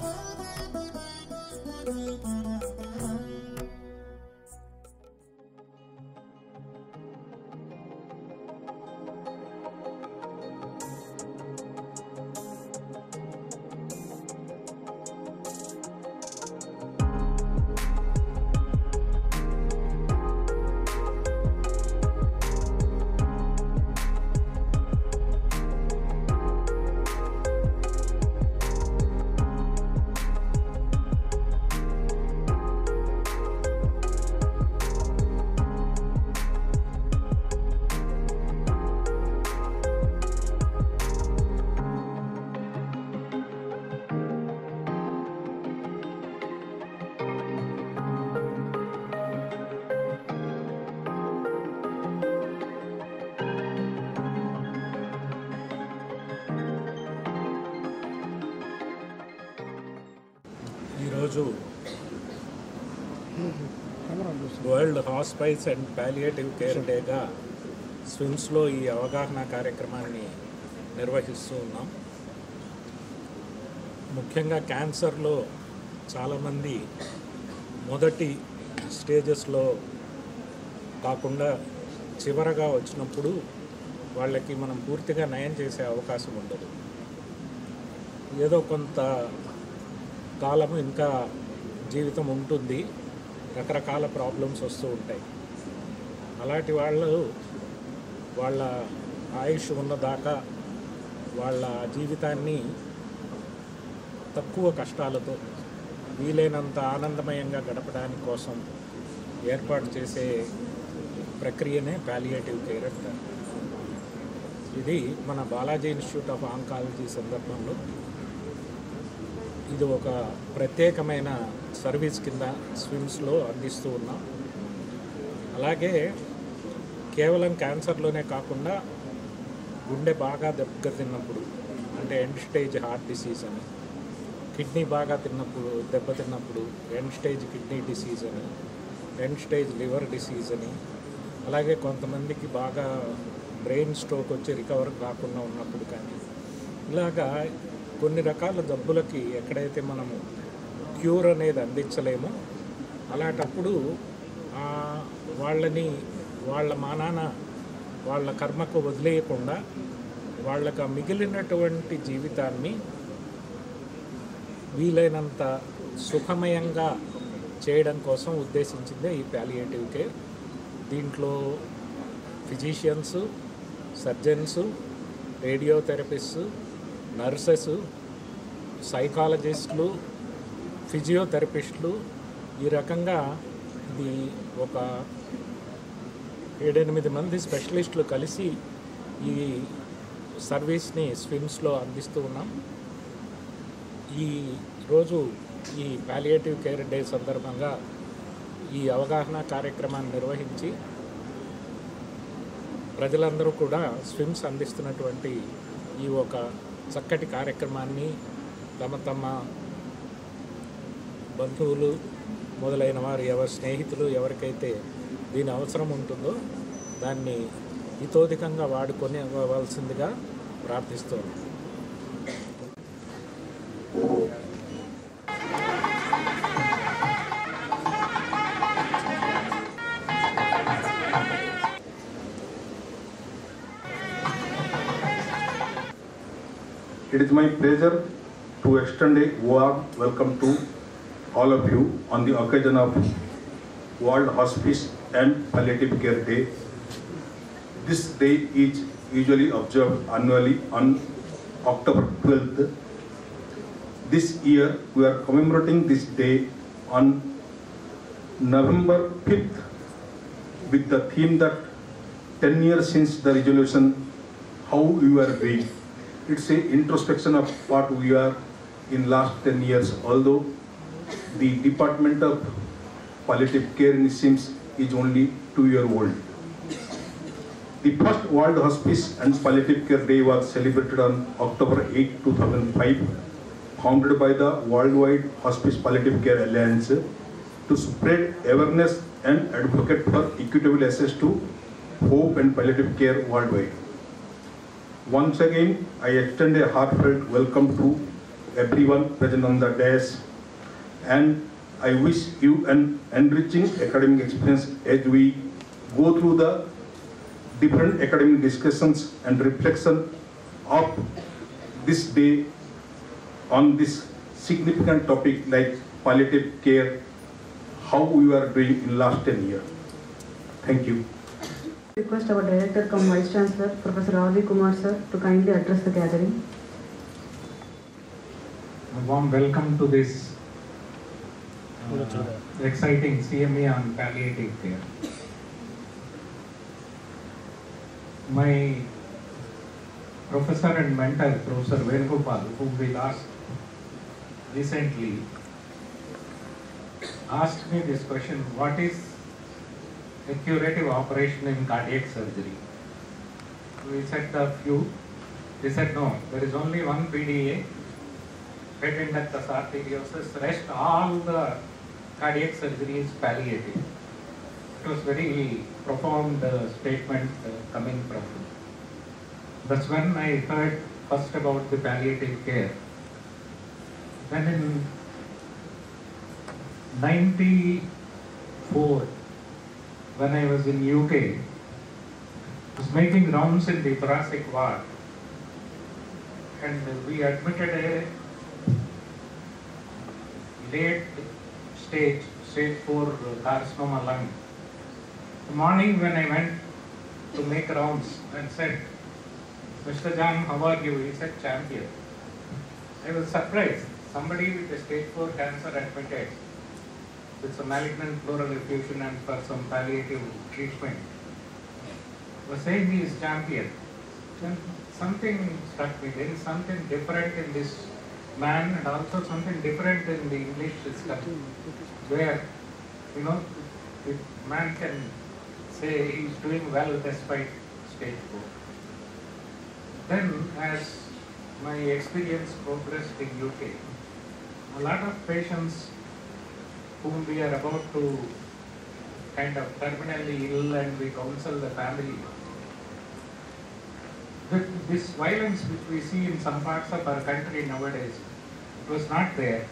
Thank you. Hospice and palliative care డేగా స్విమ్స్లో ఈ అవగాహన కార్యక్రమాన్ని నిర్వహిస్తూ ఉన్నాం. ముఖ్యంగా క్యాన్సర్లో చాలామంది మొదటి స్టేజెస్లో కాకుండా చివరగా వచ్చినప్పుడు వాళ్ళకి మనం పూర్తిగా నయం చేసే అవకాశం ఉండదు. ఏదో కొంత కాలము ఇంకా జీవితం ఉంటుంది. రకరకాల ప్రాబ్లమ్స్ వస్తూ ఉంటాయి. అలాంటి వాళ్ళు వాళ్ళ ఆయుష్ ఉన్నదాకా వాళ్ళ జీవితాన్ని తక్కువ కష్టాలతో వీలైనంత ఆనందమయంగా గడపడానికి కోసం ఏర్పాటు చేసే ప్రక్రియనే పాలియేటివ్ కేర్ అంటారు. ఇది మన బాలాజీ ఇన్స్టిట్యూట్ ఆఫ్ ఆంకాలజీ సందర్భంలో ఇది ఒక ప్రత్యేకమైన సర్వీస్ కింద స్విమ్స్లో అందిస్తూ ఉన్నాం. అలాగే కేవలం క్యాన్సర్లోనే కాకుండా గుండె బాగా దెబ్బతిన్నప్పుడు అంటే ఎండ్ స్టేజ్ హార్ట్ డిసీజ్ అని కిడ్నీ బాగా తిన్నప్పుడు దెబ్బతిన్నప్పుడు ఎండ్ స్టేజ్ కిడ్నీ డిసీజ్ అని ఎండ్ స్టేజ్ లివర్ డిసీజ్ అని అలాగే కొంతమందికి బాగా బ్రెయిన్ స్ట్రోక్ వచ్చి రికవర్ కాకుండా ఉన్నప్పుడు కానీ ఇలాగా కొన్ని రకాల జబ్బులకి ఎక్కడైతే మనము క్యూర్ అనేది అందించలేమో అలాంటప్పుడు వాళ్ళని వాళ్ళ మానాన వాళ్ళ కర్మకు వదిలేయకుండా వాళ్ళకు మిగిలినటువంటి జీవితాన్ని వీలైనంత సుఖమయంగా చేయడం కోసం ఉద్దేశించిందే ఈ ప్యాలియేటివ్ కేర్ దీంట్లో ఫిజిషియన్స్ సర్జన్స్ రేడియోథెరపిస్ట్ నర్సెస్ సైకాలజిస్టులు ఫిజియోథెరపిస్టులు ఈ రకంగా ఇది ఒక ఏడెనిమిది మంది స్పెషలిస్టులు కలిసి ఈ సర్వీస్ని స్విమ్స్లో అందిస్తూ ఉన్నాం. ఈ రోజు ఈ పాలియేటివ్ కేర్ డే సందర్భంగా ఈ అవగాహన కార్యక్రమాన్ని నిర్వహించి ప్రజలందరూ కూడా స్విమ్స్ అందిస్తున్నటువంటి ఈ ఒక చక్కటి కార్యక్రమాన్ని తమ తమ బంధువులు మొదలైన వారు ఎవరి స్నేహితులు ఎవరికైతే దీని అవసరం ఉంటుందో దాన్ని హితోధికంగా వాడుకొని ఇవ్వవలసిందిగా ప్రార్థిస్తున్నాను It is my pleasure to extend a warm welcome to all of you on the occasion of World Hospice and Palliative Care Day. This day is usually observed annually on October 12th. This year we are commemorating this day on November 5th with the theme that 10 years since the resolution, how we are doing. It's a introspection of what we are in last 10 years, although the Department of Palliative Care in SVIMS is only two year old. The first World Hospice and Palliative Care Day was celebrated on October 8, 2005, founded by the Worldwide Hospice Palliative Care Alliance to spread awareness and advocate for equitable access to hope and palliative care worldwide. Once again, I extend a heartfelt welcome to everyone present on the dais. And I wish you an enriching academic experience as we go through the different academic discussions and reflection of this day on this significant topic like palliative care, how we are doing in the last 10 years. Thank you. Request our Director come Vice Chancellor, Professor Ravi Kumar sir, to kindly address the gathering. A warm welcome to this uh, exciting CME on palliative care. My professor and mentor, Professor Venugopal, whom we lost recently, asked me this question, what is a curative operation in cardiac surgery? We said a few. They said no, there is only one PDA, patent ductus arteriosus, rest all the cardiac surgery is palliative. It was very profound uh, statement uh, coming from him. That's when I heard first about the palliative care. Then in 94, when I was in UK, was making rounds in the thoracic ward and we admitted a late stage, stage 4 carcinoma lung. The morning when I went to make rounds and said, Mr. John, how are you? He said, champion. I was surprised. Somebody with a stage 4 cancer admitted with some malignant pleural effusion and for some palliative treatment was saying he is champion. Then something struck me. There is something different in this man and also something different in the English system where, you know, the man can say he is doing well despite stage 4. Then as my experience progressed in UK, a lot of patients whom we are about to kind of terminally ill and we counsel the family. Th- This violence which we see in some parts of our country nowadays, it was not there.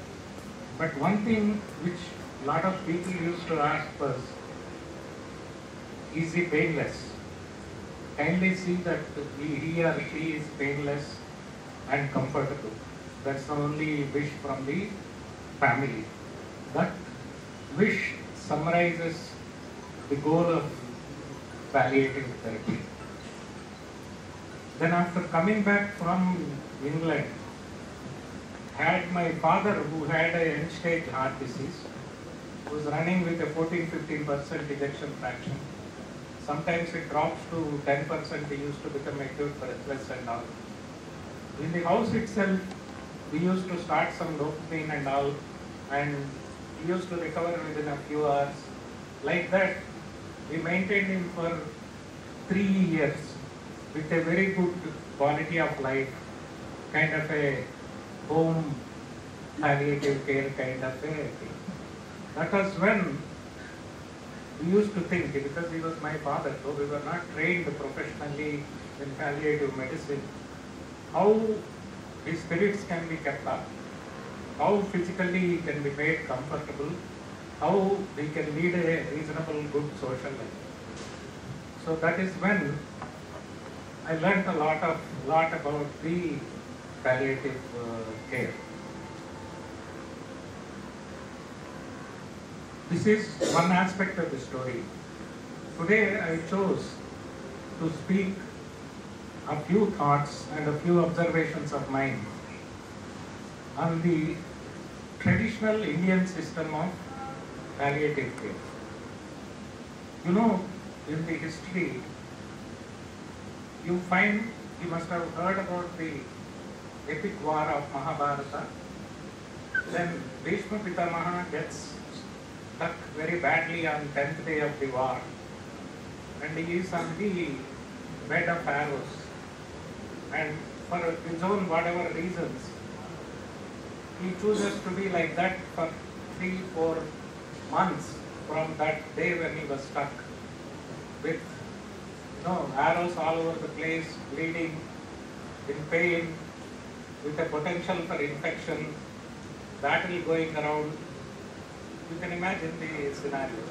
But one thing which a lot of people used to ask was, is he painless? Kindly see that he or she is painless and comfortable. That's the only wish from the family. That wish summarizes the goal of palliative therapy. Then after coming back from England, had my father who had a end stage heart disease, was running with a 14-15% ejection fraction. Sometimes it drops to 10%, he used to become acute breathless and all. In the house itself, we used to start some dopamine and all, and used to recover within a few hours. Like that, we maintained him for three years with a very good quality of life, kind of a home palliative care kind of a thing. That was when we used to think, because he was my father, though we were not trained professionally in palliative medicine, how his spirits can be kept up, how physically he can be made comfortable, how he can lead a reasonable, good social life. So that is when I learnt a lot of lot about the palliative uh, care. This is one aspect of the story. Today I chose to speak a few thoughts and a few observations of mine on the traditional Indian system of palliative care. You know, in the history, you find, you must have heard about the epic war of Mahabharata. Then Bhishma Pitamaha gets stuck very badly on 10th day of the war and he is on the bed of arrows and for his own whatever reasons he chooses to be like that for three, four months from that day when he was stuck with you know, arrows all over the place, bleeding, in pain, with a potential for infection, battle going around. You can imagine the scenario.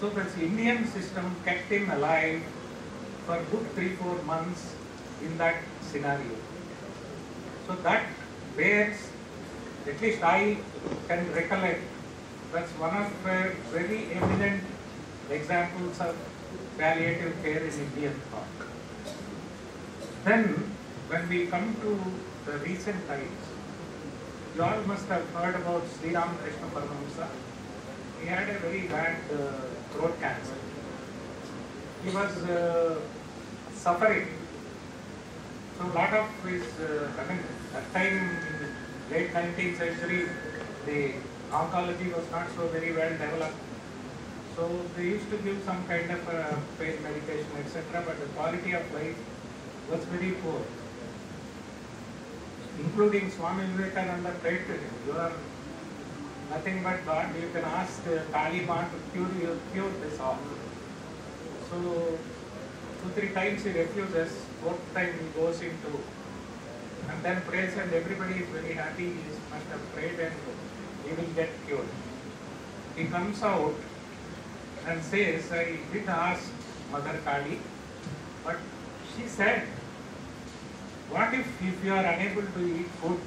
So this Indian system kept him alive for good three, four months in that scenario. So that bears, at least I can recollect, that's one of the very eminent examples of palliative care in Indian thought. Then, when we come to the recent times, you all must have heard about Sri Ramakrishna Paramahamsa. He had a very bad uh, throat cancer. He was uh, suffering. So a lot of his, uh, I mean, that time late 19th century, the oncology was not so very well developed. So they used to give some kind of uh, pain medication, etc. But the quality of life was very poor. Including Swami Vivekananda prayed to him, you are nothing but God, you can ask Kali Ma to cure, you, cure this all. So two, three times he refuses, fourth time he goes into and then prays and everybody is very happy, he must have prayed and he will get cured. He comes out and says, I did ask Mother Kali, but she said, what if, if you are unable to eat food,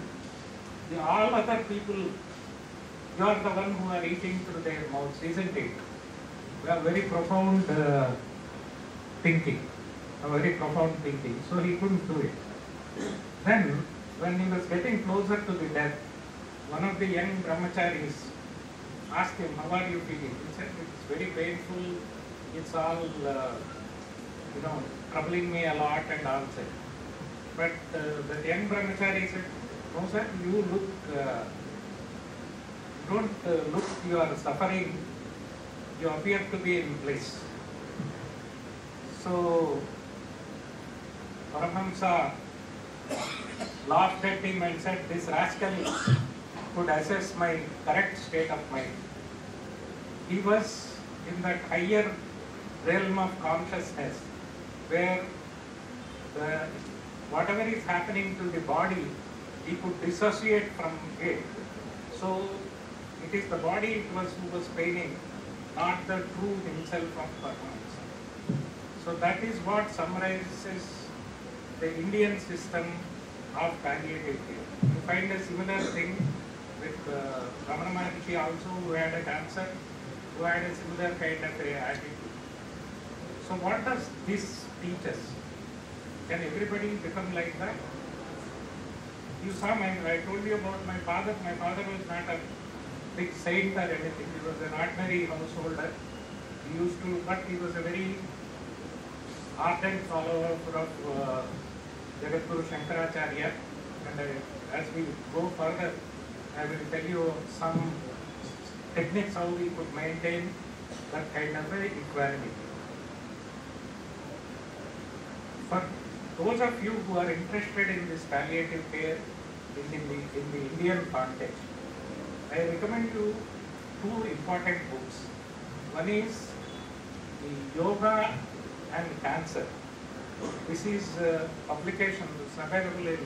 the all other people, you are the one who are eating through their mouths, isn't it? We have very profound uh, thinking, a very profound thinking. So he couldn't do it. Then, when he was getting closer to the death, one of the young brahmacharis asked him, how are you feeling? He said, it's very painful, it's all, uh, you know, troubling me a lot and all said. But uh, the young brahmachari said, no sir, you look, uh, don't uh, look, you are suffering, you appear to be in bliss. So, Paramahamsa laughed at him and said, this rascal could assess my correct state of mind. He was in that higher realm of consciousness where the, whatever is happening to the body, he could dissociate from it. So it is the body it was who was paining, not the true himself of Paramahamsa. So that is what summarizes the Indian system of care. You find a similar thing with uh, Ramana Maharshi also who had a cancer, who had a similar kind of a attitude. So what does this teach us? Can everybody become like that? You saw my, I told you about my father. My father was not a big saint or anything. He was an ordinary householder. He used to, but he was a very ardent follower of uh, Jagadguru Shankaracharya. And uh, as we go further, I will tell you some techniques how we could maintain that kind of a equality. For those of you who are interested in this palliative care in the, in the Indian context, I recommend you two important books. One is the Yoga and Cancer. This is uh, publication, it's available in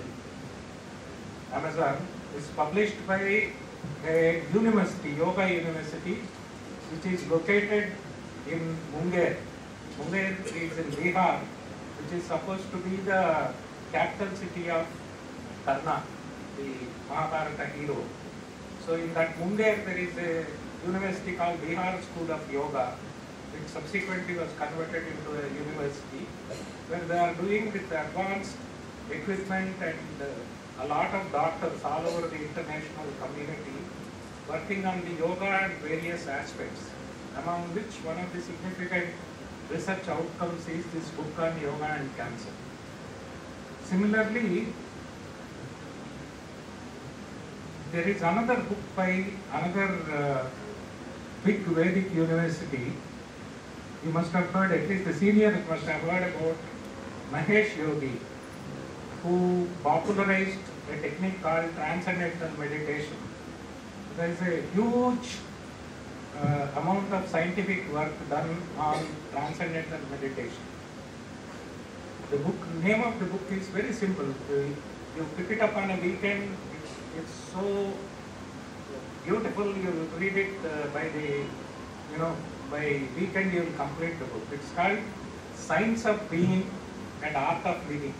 Amazon. It's published by a university, Yoga University, which is located in Munger. Munger is in Bihar, which is supposed to be the capital city of Karna, the Mahabharata hero. So in that Munger there is a university called Bihar School of Yoga, which subsequently was converted into a university, where they are doing with advanced equipment and uh, a lot of doctors all over the international community working on the yoga and various aspects, among which one of the significant research outcomes is this book on yoga and cancer. Similarly, there is another book by another uh, big Vedic university. You must have heard, at least the senior must have heard about Mahesh Yogi, who popularized a technique called transcendental meditation. There is a huge uh, amount of scientific work done on transcendental meditation. The book name of the book is very simple. You pick it up on a weekend, it's, it's so beautiful, you read it uh, by the, you know, by weekend you will complete the book. It's called Science of Being and Art of Living.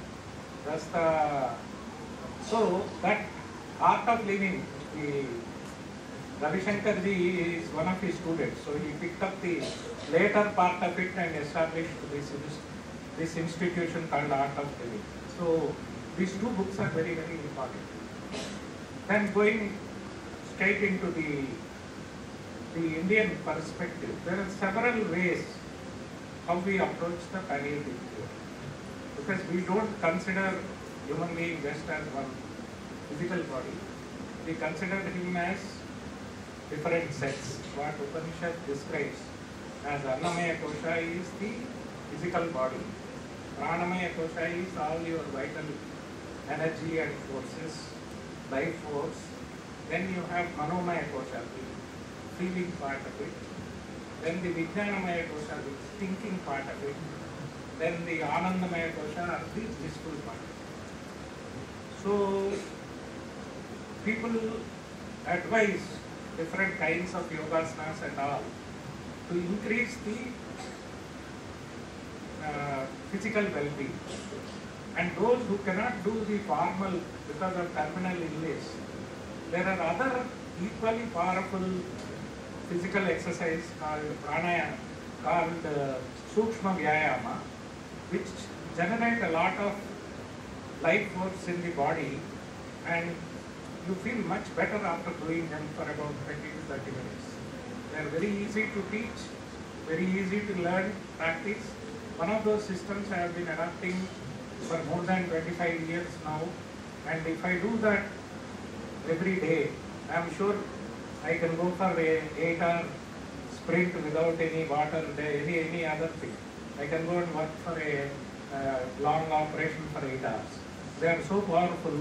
That's the, so that art of living, the Ravi Shankar ji is one of his students, so he picked up the later part of it and established this, this institution called Art of Living. So these two books are very, very important. Then going straight into the, the Indian perspective, there are several ways how we approach the palliative care. Because we don't consider human being just as one physical body. We consider him as different sets. What Upanishad describes as Annamaya Kosha is the physical body. Pranamaya Kosha is all your vital energy and forces, life force. Then you have Manomaya Kosha, the feeling part of it. Then the Vijnanamaya Kosha, the thinking part of it. Then the Anandamaya Kosha, are the blissful part. So people advise different kinds of yogasanas and all to increase the uh, physical well-being. And those who cannot do the formal because of terminal illness, there are other equally powerful physical exercise called pranayama, called uh, sukshma vyayama, which generate a lot of life force in the body and you feel much better after doing them for about 20 to 30 minutes. They are very easy to teach, very easy to learn, practice. One of those systems I have been adopting for more than 25 years now and if I do that every day, I am sure I can go for a 8 hour sprint without any water, any, any other thing. I can go and work for a uh, long operation for 8 hours. They are so powerful,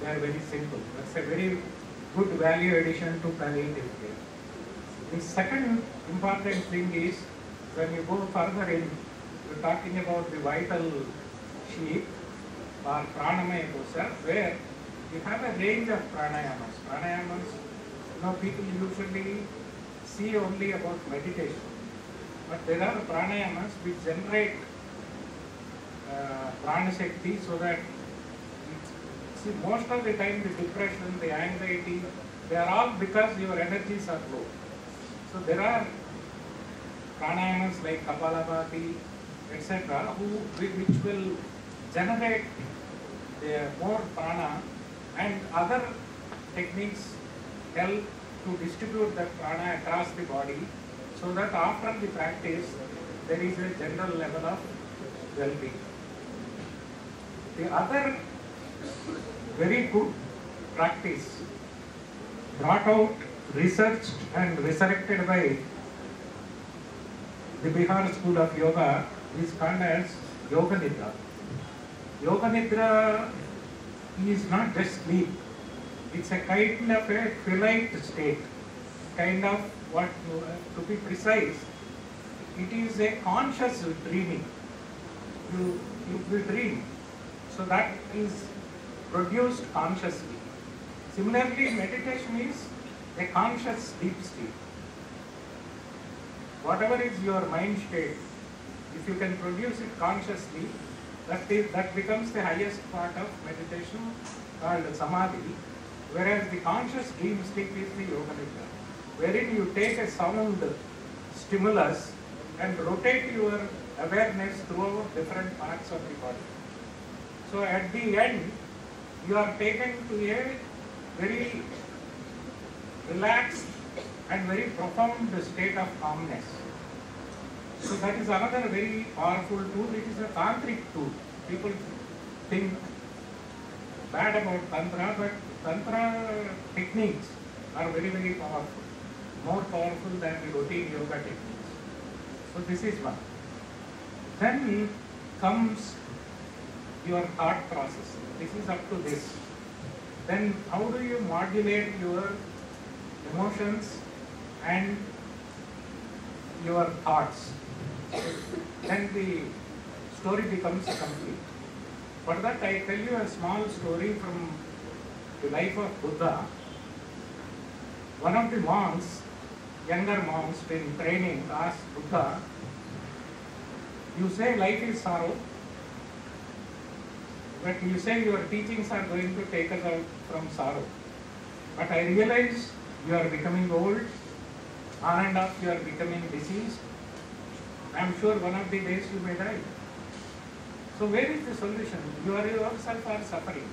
they are very simple. That's a very good value addition to palliative care. The second important thing is when you go further in, we're talking about the vital sheath or pranamaya kosha, where you have a range of pranayamas. Pranayamas, you know, people usually see only about meditation, but there are pranayamas which generate uh, prana shakti so that see most of the time the depression, the anxiety, they are all because your energies are low. So there are pranayamas like Kapalabhati, etc., who which will generate the more prana and other techniques help to distribute that prana across the body so that after the practice there is a general level of well-being. The other very good practice brought out, researched and resurrected by the Bihar School of Yoga is called as Yoga Nidra. Yoga Nidra is not just sleep. It's a kind of a twilight state, kind of what, to be precise, it is a conscious dreaming. You, you will dream. So that is produced consciously. Similarly, meditation is a conscious deep state. Whatever is your mind state, if you can produce it consciously, that is that becomes the highest part of meditation called samadhi, whereas the conscious dream state is the yoga nidra, wherein you take a sound stimulus and rotate your awareness throughout different parts of the body. So at the end, you are taken to a very relaxed and very profound state of calmness. So that is another very powerful tool. It is a tantric tool. People think bad about tantra, but tantra techniques are very very powerful, more powerful than the routine yoga techniques. So this is one. Then comes your thought process. This is up to this. Then how do you modulate your emotions and your thoughts? Then the story becomes complete. For that, I tell you a small story from the life of Buddha. One of the monks, younger monks in training, asked Buddha, You say life is sorrow, but you say your teachings are going to take us out from sorrow. But I realize you are becoming old, and you are becoming diseased. I am sure one of the days you may die. So where is the solution? You are yourself are suffering.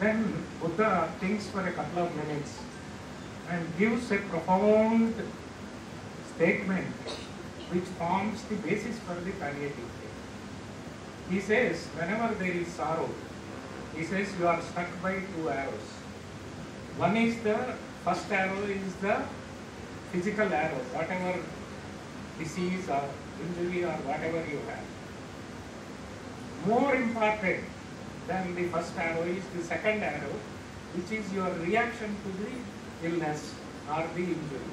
Then Buddha thinks for a couple of minutes and gives a profound statement which forms the basis for the palliative care. He says, whenever there is sorrow, he says you are struck by two arrows. One is the first arrow is the physical arrow, whatever disease or injury or whatever you have. More important than the first arrow is the second arrow, which is your reaction to the illness or the injury.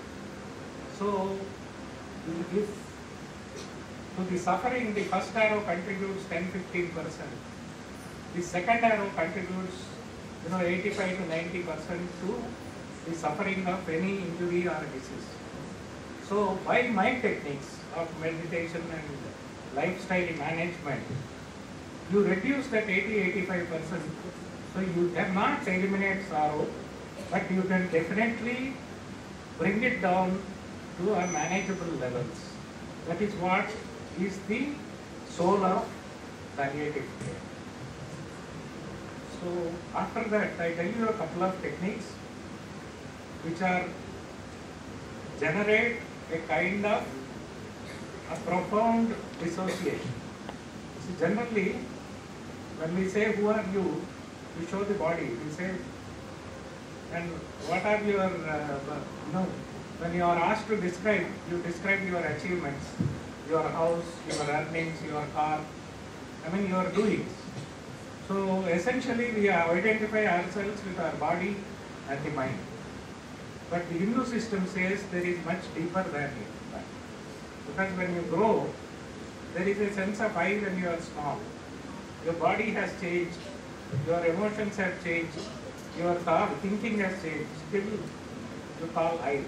So, if to the suffering the first arrow contributes 10-15 percent, the second arrow contributes you know 85 to 90 percent to the suffering of any injury or disease. So by my techniques of meditation and lifestyle management, you reduce that 80-85 percent. So you cannot eliminate sorrow, but you can definitely bring it down to a manageable levels. That is what is the soul of palliative care. So after that, I tell you a couple of techniques which are generate a kind of a profound dissociation. See, generally, when we say who are you, we show the body. We say, and what are your, uh, you know, when you are asked to describe, you describe your achievements, your house, your earnings, your car, I mean your doings. So essentially we identify ourselves with our body and the mind. But the Hindu system says there is much deeper than that. Because when you grow, there is a sense of I when you are small. Your body has changed, your emotions have changed, your thought, thinking has changed, still you call I.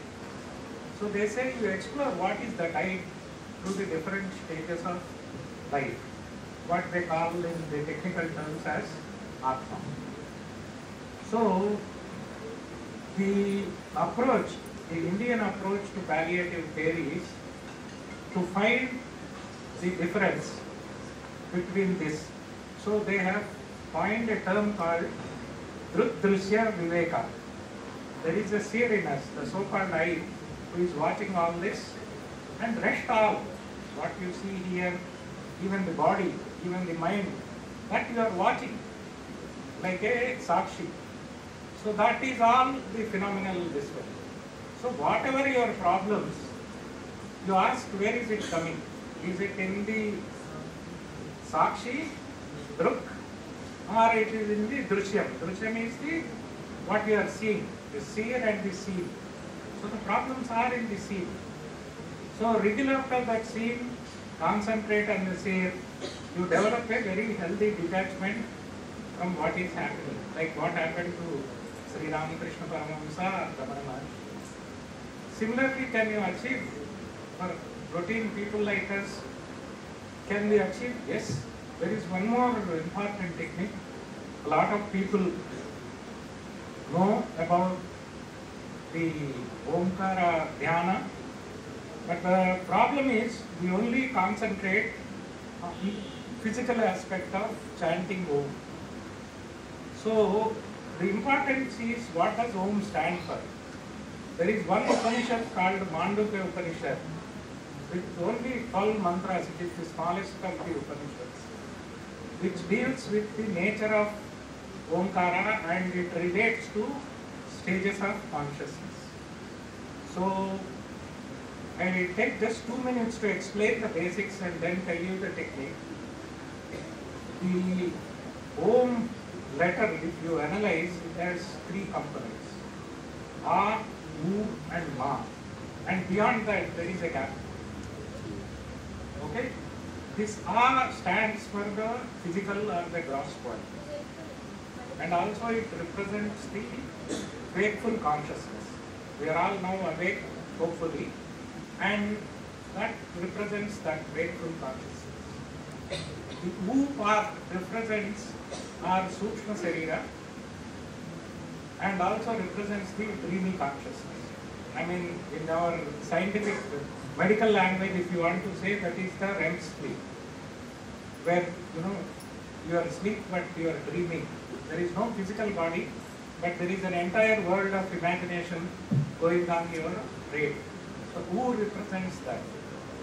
So they say you explore what is that I through the different stages of life, what they call in the technical terms as Atma. So the approach, the Indian approach to palliative care is to find the difference between this. So they have coined a term called Drusya Viveka. There is a seer us, the so-called I, who is watching all this, and rest all, what you see here, even the body, even the mind, that you are watching, like a Sakshi. So that is all the phenomenal this way. So whatever your problems, you ask where is it coming? Is it in the Sakshi, Druk, or it is in the Drishyam? Drishyam is the what you are seeing, the seer and the seen. So the problems are in the seen. So wriggle after that scene, concentrate on the seer, you develop a very healthy detachment from what is happening, like what happened to Sri Ramakrishna Paramahamsa Ramana. Similarly, can you achieve for routine people like us? Can we achieve? Yes. There is one more important technique. A lot of people know about the Omkara Dhyana, but the problem is we only concentrate on the physical aspect of chanting Om. So the importance is what does Om stand for? There is one Upanishad called Mandukya Upanishad with only 12 mantras, it is the smallest of the Upanishads, which deals with the nature of Omkara and it relates to stages of consciousness. So I will take just two minutes to explain the basics and then tell you the technique. The Om letter, if you analyze, it has three components. A, U and Ma. And beyond that, there is a gap. Okay? This A stands for the physical or the gross body. And also it represents the wakeful consciousness. We are all now awake, hopefully, and that represents that wakeful consciousness. The U part represents our Sukshma Sarira and also represents the dreamy consciousness. I mean, in our scientific medical language, if you want to say, that is the REM sleep, where you know you are asleep but you are dreaming. There is no physical body, but there is an entire world of imagination going on your brain. So who represents that?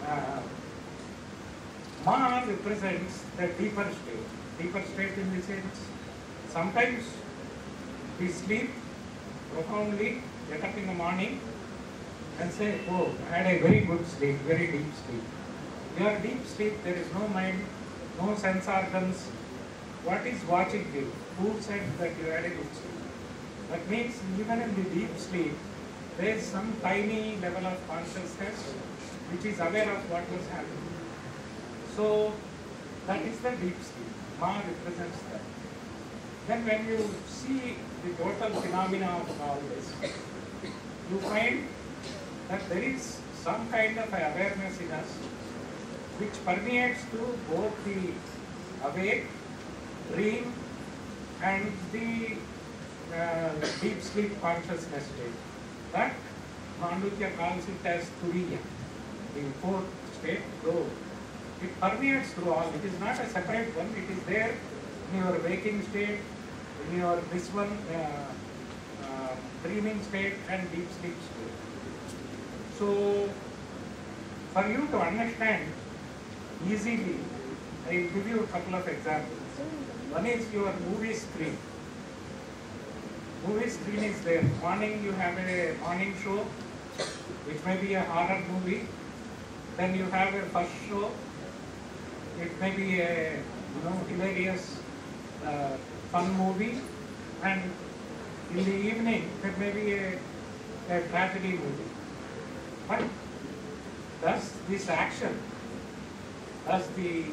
Uh, Ma represents the deeper state. Deeper state in the sense, sometimes we sleep profoundly, get up in the morning and say, oh, I had a very good sleep, very deep sleep. You are deep sleep, there is no mind, no sense organs. What is watching you? Who said that you had a good sleep? That means even in the deep sleep, there is some tiny level of consciousness which is aware of what was happening. So that is the deep sleep. Ma represents that. Then when you see the total phenomena of all this, you find that there is some kind of awareness in us which permeates to both the awake, dream, and the uh, deep sleep consciousness state. That Mandukya calls it as Turiya, the fourth state, though it permeates through all. It is not a separate one, it is there in your waking state, in your this one, uh, uh, dreaming state, and deep sleep state. So, for you to understand easily, I will give you a couple of examples. One is your movie screen. Movie screen is there. Morning you have a morning show, which may be a horror movie. Then you have a first show. It may be a you know hilarious uh, fun movie, and in the evening there may be a, a tragedy movie. But does this action, does the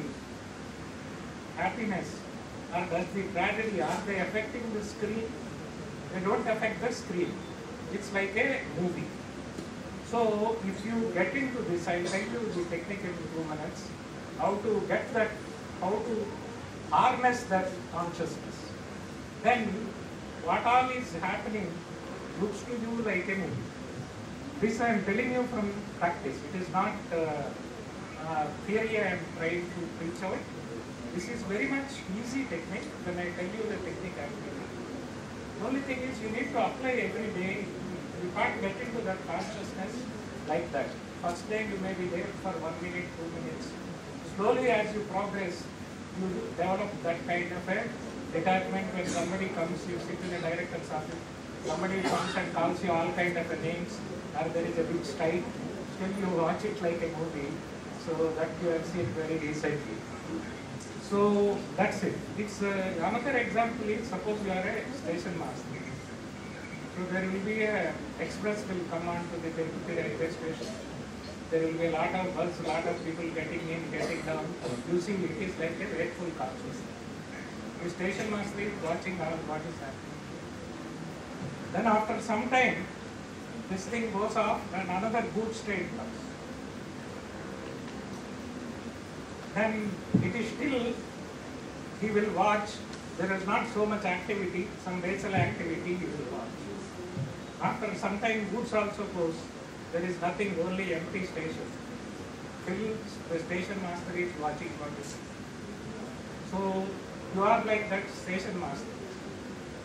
happiness, or does the tragedy, are they affecting the screen? They don't affect the screen. It's like a movie. So if you get into this, I'll tell you the technique in two minutes, how to get that, how to harness that consciousness. Then what all is happening looks to you like a movie. This I am telling you from practice. It is not uh, uh, theory I am trying to preach out. This is very much easy technique when I tell you the technique I am telling. The only thing is you need to apply every day. You can't get into that consciousness like that. First day you may be there for one minute, two minutes. Slowly as you progress, you develop that kind of a detachment when somebody comes, you sit in a director's office, somebody comes and calls you all kind of names, or there is a big strike, still you watch it like a movie. So that you have seen very recently. So that's it. It's uh, another example is suppose you are a station master. So there will be a express will come on to the Tirupati railway station. There will be a lot of bus, lot of people getting in, getting down. using it is like a red wakeful consciousness. The station master is watching all what is happening. Then after some time, this thing goes off and another good train comes. Then it is still, he will watch, there is not so much activity, some basal activity he will watch. After some time goods also goes, there is nothing, only empty station. Still the station master is watching for this. So you are like that station master.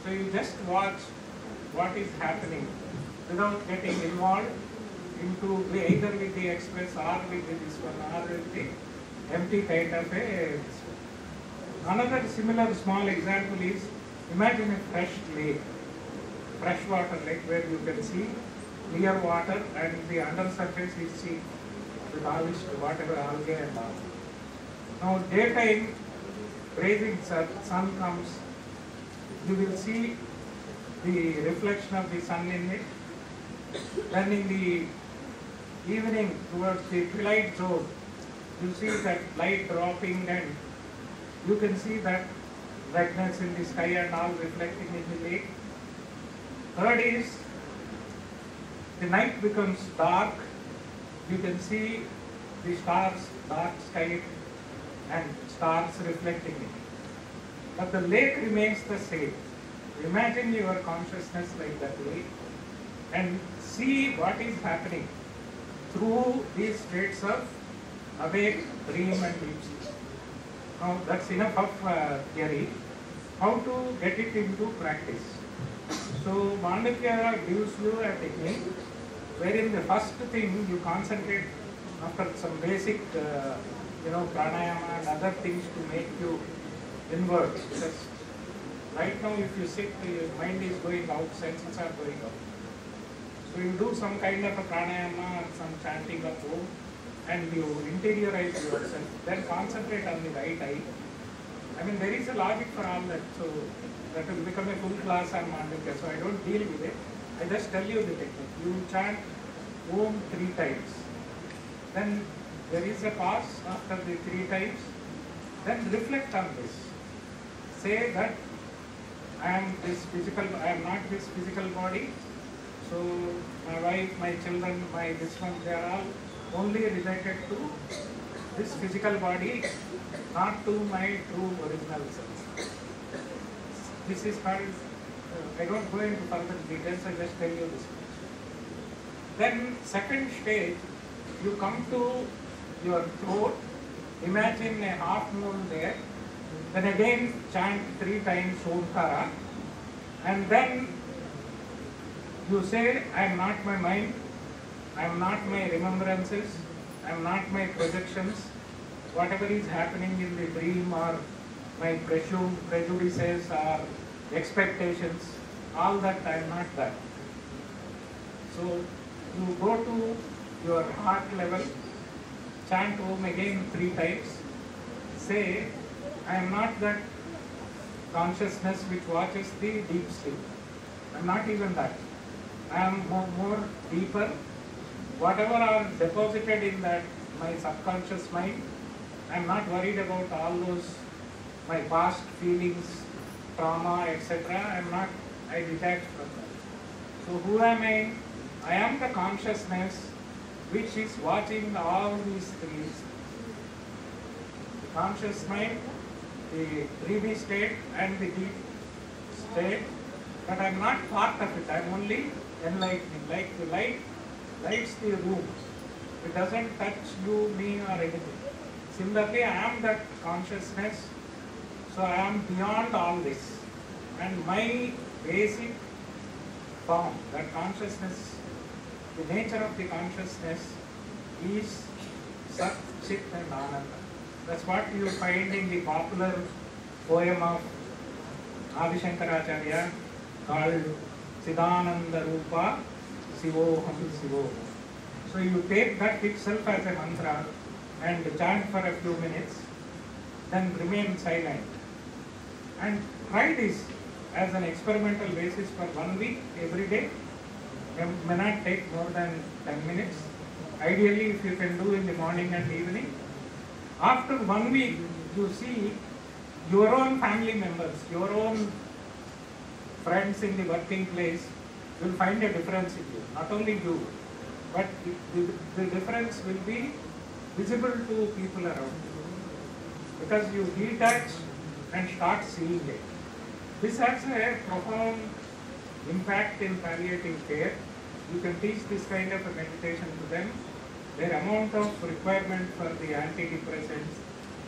So you just watch what is happening without getting involved into either with the express or with this one or with the empty kind of a. Another similar small example is imagine a fresh lake, fresh water lake where you can see clear water and the under surface is sea with all its whatever algae and all. Now daytime sun, sun comes, you will see the reflection of the sun in it. Then in the evening towards the twilight zone, you see that light dropping and you can see that redness in the sky and all reflecting in the lake. Third is the night becomes dark, you can see the stars, dark sky and stars reflecting it. But the lake remains the same. Imagine your consciousness like that way and see what is happening through these states of awake, dream and deep sleep. Now that's enough of uh, theory. How to get it into practice? So Mandukya gives you a technique wherein the first thing you concentrate after some basic, uh, you know, pranayama and other things to make you inward. Because right now if you sit, your mind is going out, senses are going out. So you do some kind of a pranayama, some chanting of Om, and you interiorize yourself, then concentrate on the right eye. I mean, there is a logic for all that, so that will become a full class on Mandukya, so I don't deal with it. I just tell you the technique. You chant Om three times. Then there is a pause after the three times. Then reflect on this. Say that I am this physical, I am not this physical body. So my wife, my children, my this one, they are all only related to this physical body, not to my true original self. This is called, uh, I don't go into further details, I just tell you this. Then second stage, you come to your throat, imagine a half moon there, then again chant three times Omkara, and then you say, I am not my mind, I am not my remembrances, I am not my projections, whatever is happening in the dream or my prejudices or expectations, all that I am not that. So you go to your heart level, chant Om again three times, say, I am not that consciousness which watches the deep sleep. I am not even that. I am more, more deeper. Whatever are deposited in that my subconscious mind, I am not worried about all those my past feelings, trauma, etc. I am not. I detach from that. So who am I? I am the consciousness which is watching all these things. The conscious mind, the dreamy state and the deep state, but I am not part of it. I am only enlightening. Like the light lights the room. It doesn't touch you, me or anything. Similarly, I am that consciousness. So I am beyond all this. And my basic form, that consciousness, the nature of the consciousness is Sat, Chit and Ananda. That's what you find in the popular poem of Adi Shankaracharya called Chidananda Rupa Sivoham Sivoham. So you take that itself as a mantra and chant for a few minutes, then remain silent. And try this as an experimental basis for one week every day. It may not take more than 10 minutes. Ideally, if you can do in the morning and evening. After one week, you see your own family members, your own friends in the working place will find a difference in you. Not only you, but the, the, the difference will be visible to people around you. Because you detach and start seeing it. This has a profound impact in palliative care. You can teach this kind of a meditation to them. Their amount of requirement for the antidepressants,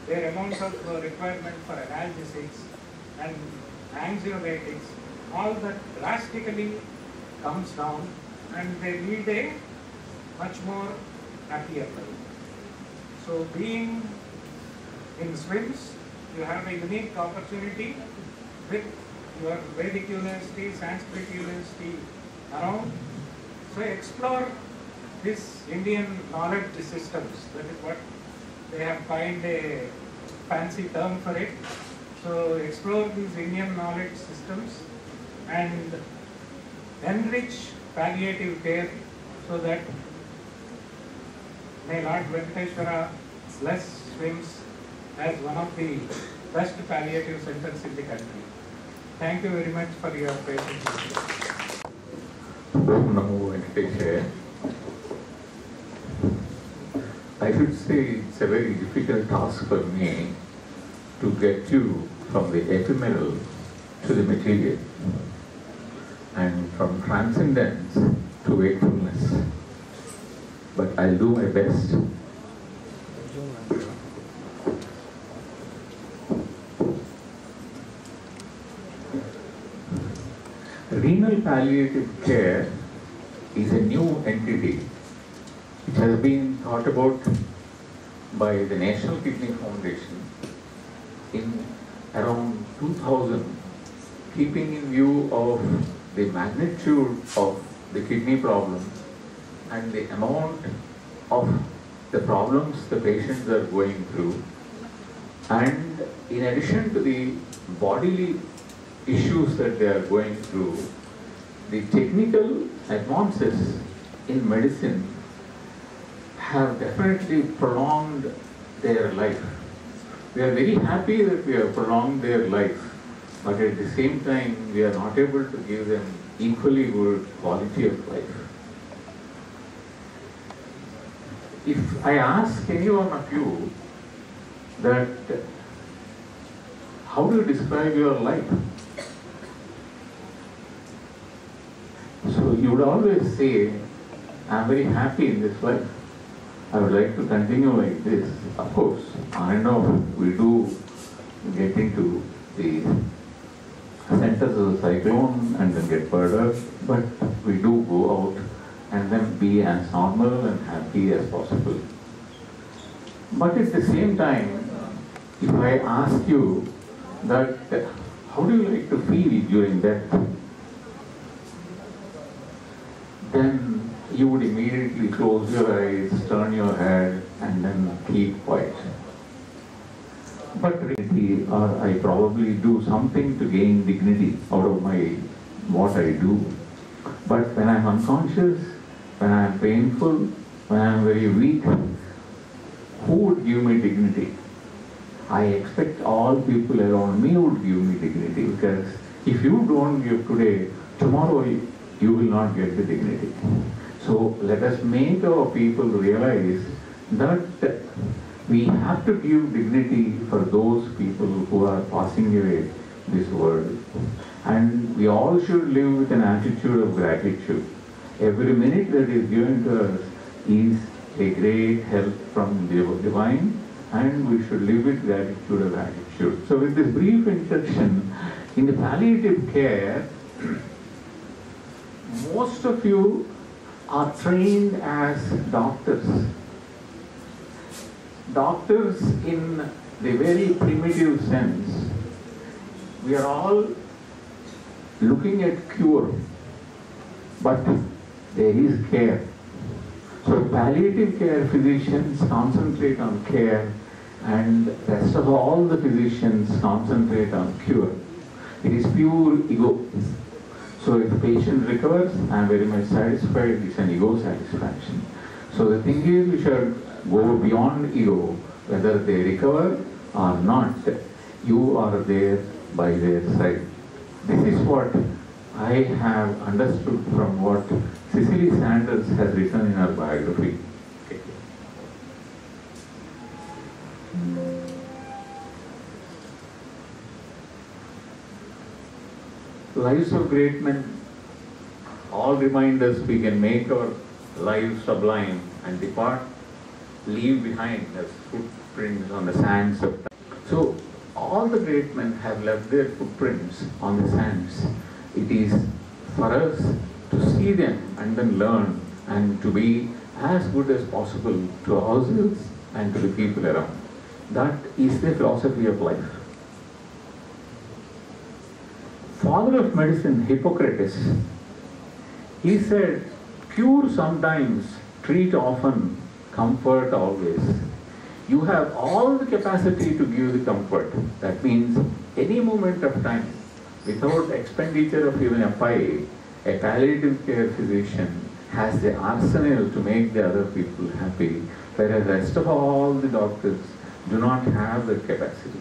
their amount of uh, requirement for analgesics and anxiolytics, all that drastically comes down and they lead a much more happier life. So being in SVIMS, you have a unique opportunity with your Vedic university, Sanskrit university around. So explore this Indian knowledge systems. That is what they have coined a fancy term for it. So explore these Indian knowledge systems and enrich palliative care so that may Lord Venkateshwara bless SVIMS as one of the best palliative centers in the country. Thank you very much for your patience. Om Namo. I should say it's a very difficult task for me to get you from the ephemeral to the material and from transcendence to wakefulness. But I'll do my best. Renal palliative care is a new entity which has been thought about by the National Kidney Foundation in around 2000, keeping in view of the magnitude of the kidney problem and the amount of the problems the patients are going through. And in addition to the bodily issues that they are going through, the technical advances in medicine have definitely prolonged their life. We are very happy that we have prolonged their life, but at the same time, we are not able to give them equally good quality of life. If I ask any one of you that how do you describe your life? So you would always say, I'm very happy in this life. I would like to continue like this. Of course, I know we do get into the centers of the cyclone and then get further, but we do go out and then be as normal and happy as possible. But at the same time, if I ask you that how do you like to feel during death? Then you would immediately close your eyes, turn your head, and then keep quiet. But really, or I probably do something to gain dignity out of my what I do. But when I'm unconscious, when I'm painful, when I'm very weak, who would give me dignity? I expect all people around me would give me dignity because if you don't give today, tomorrow you will not get the dignity. So let us make our people realize that we have to give dignity for those people who are passing away this world. And we all should live with an attitude of gratitude. Every minute that is given to us is a great help from the divine and we should live with gratitude of gratitude. So with this brief introduction, in the palliative care, most of you are trained as doctors. Doctors in the very primitive sense. We are all looking at cure, but there is care. So palliative care physicians concentrate on care and rest of all the physicians concentrate on cure. It is pure ego. So if the patient recovers, I am very much satisfied, it's an ego satisfaction. So the thing is we should go beyond ego, whether they recover or not, you are there by their side. This is what I have understood from what Cicely Saunders has written in her biography. Lives of great men all remind us we can make our lives sublime and depart, leave behind as footprints on the sands of time. So all the great men have left their footprints on the sands. It is for us to see them and then learn and to be as good as possible to ourselves and to the people around. That is the philosophy of life. Father of medicine, Hippocrates, he said, cure sometimes, treat often, comfort always. You have all the capacity to give the comfort. That means any moment of time, without expenditure of even a pie, a palliative care physician has the arsenal to make the other people happy. whereas rest of all the doctors do not have that capacity.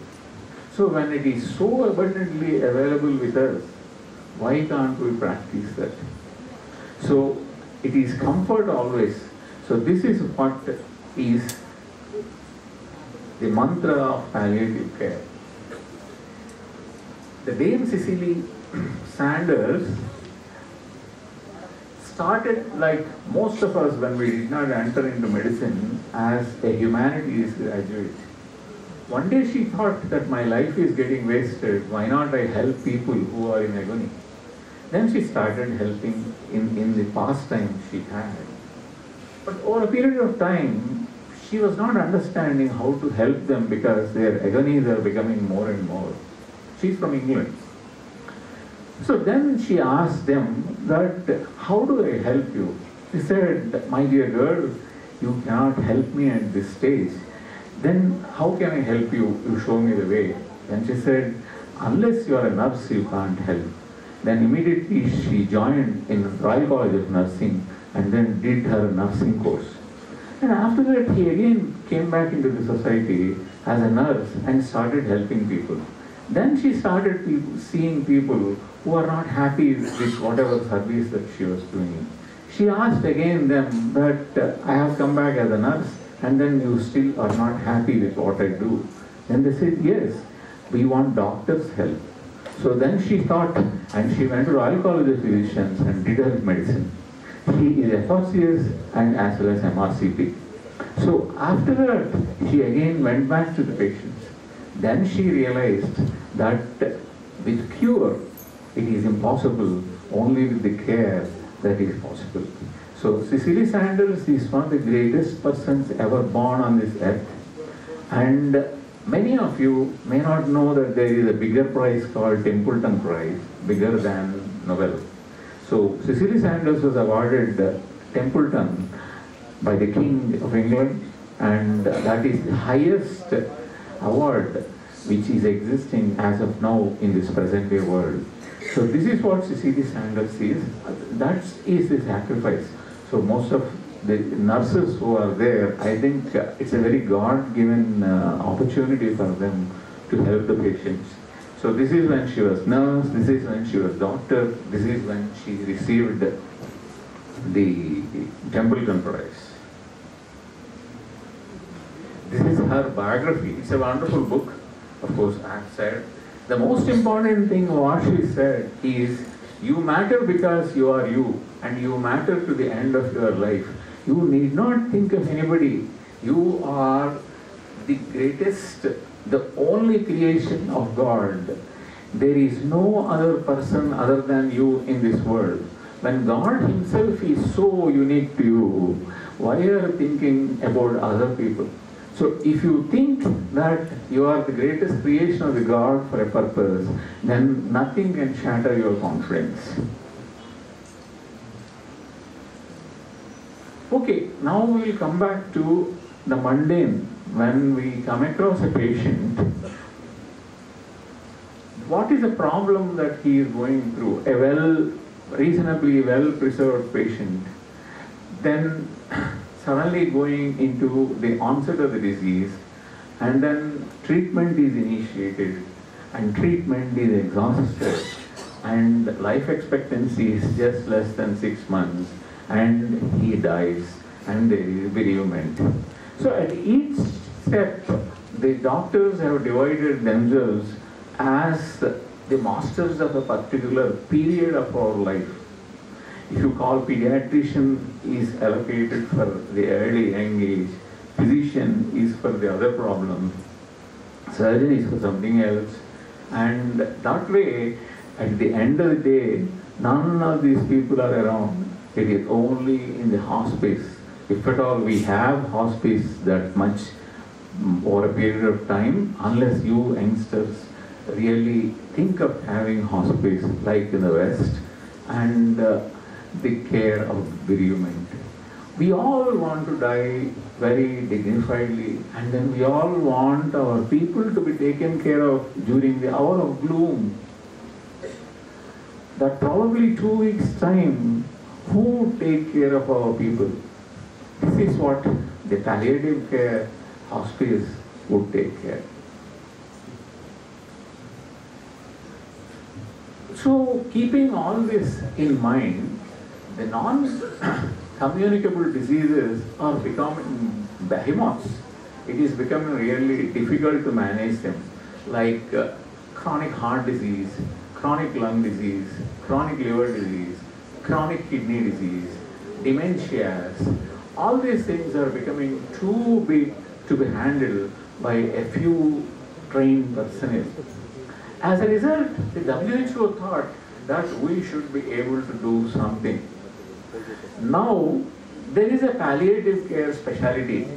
So when it is so abundantly available with us, why can't we practice that? So it is comfort always. So this is what is the mantra of palliative care. The Dame Cicely Saunders started like most of us when we did not enter into medicine as a humanities graduate. One day she thought that my life is getting wasted, why not I help people who are in agony? Then she started helping in, in the pastime she had. But over a period of time, she was not understanding how to help them because their agonies are becoming more and more. She's from England. So then she asked them that, how do I help you? She said, my dear girl, you cannot help me at this stage. Then how can I help you? You show me the way. Then she said, unless you are a nurse, you can't help. Then immediately she joined in Royal College of Nursing and then did her nursing course. And after that, he again came back into the society as a nurse and started helping people. Then she started seeing people who are not happy with whatever service that she was doing. She asked again them that uh, I have come back as a nurse and then you still are not happy with what I do. Then they said, yes, we want doctors' help. So then she thought, and she went to Royal College of Physicians and did her medicine. He is FRCS and as well as MRCP. So after that, she again went back to the patients. Then she realized that with cure, it is impossible, only with the care that is possible. So Cicely Saunders is one of the greatest persons ever born on this earth. And many of you may not know that there is a bigger prize called Templeton Prize, bigger than Nobel. So Cicely Saunders was awarded the Templeton by the King of England and that is the highest award which is existing as of now in this present day world. So this is what Cicely Saunders is. That is the sacrifice. So most of the nurses who are there, I think uh, it's a very God-given uh, opportunity for them to help the patients. So this is when she was nurse, this is when she was doctor, this is when she received the Templeton Prize. This is her biography. It's a wonderful book, of course, I have said. The most important thing what she said is, you matter because you are you, and you matter to the end of your life. You need not think of anybody. You are the greatest, the only creation of God. There is no other person other than you in this world. When God Himself is so unique to you, why are you thinking about other people? So if you think that you are the greatest creation of the God for a purpose, then nothing can shatter your confidence. Okay, now we will come back to the mundane. When we come across a patient, what is the problem that he is going through? A well, reasonably well preserved patient, then suddenly going into the onset of the disease, and then treatment is initiated, and treatment is exhausted, and life expectancy is just less than six months, and he dies, and there is bereavement. So at each step, the doctors have divided themselves as the masters of a particular period of our life. If you call pediatrician is allocated for the early young age, physician is for the other problem, surgeon is for something else, and that way, at the end of the day, none of these people are around. It is only in the hospice. If at all we have hospice that much over a period of time, unless you youngsters really think of having hospice like in the West and uh, the care of bereavement. We all want to die very dignifiedly and then we all want our people to be taken care of during the hour of gloom. That probably two weeks time, who take care of our people? This is what the palliative care hospice would take care. So, keeping all this in mind, the non-communicable diseases are becoming behemoths. It is becoming really difficult to manage them, like uh, chronic heart disease, chronic lung disease, chronic liver disease, chronic kidney disease, dementias. All these things are becoming too big to be handled by a few trained personnel. As a result, the WHO thought that we should be able to do something. Now, there is a palliative care specialty,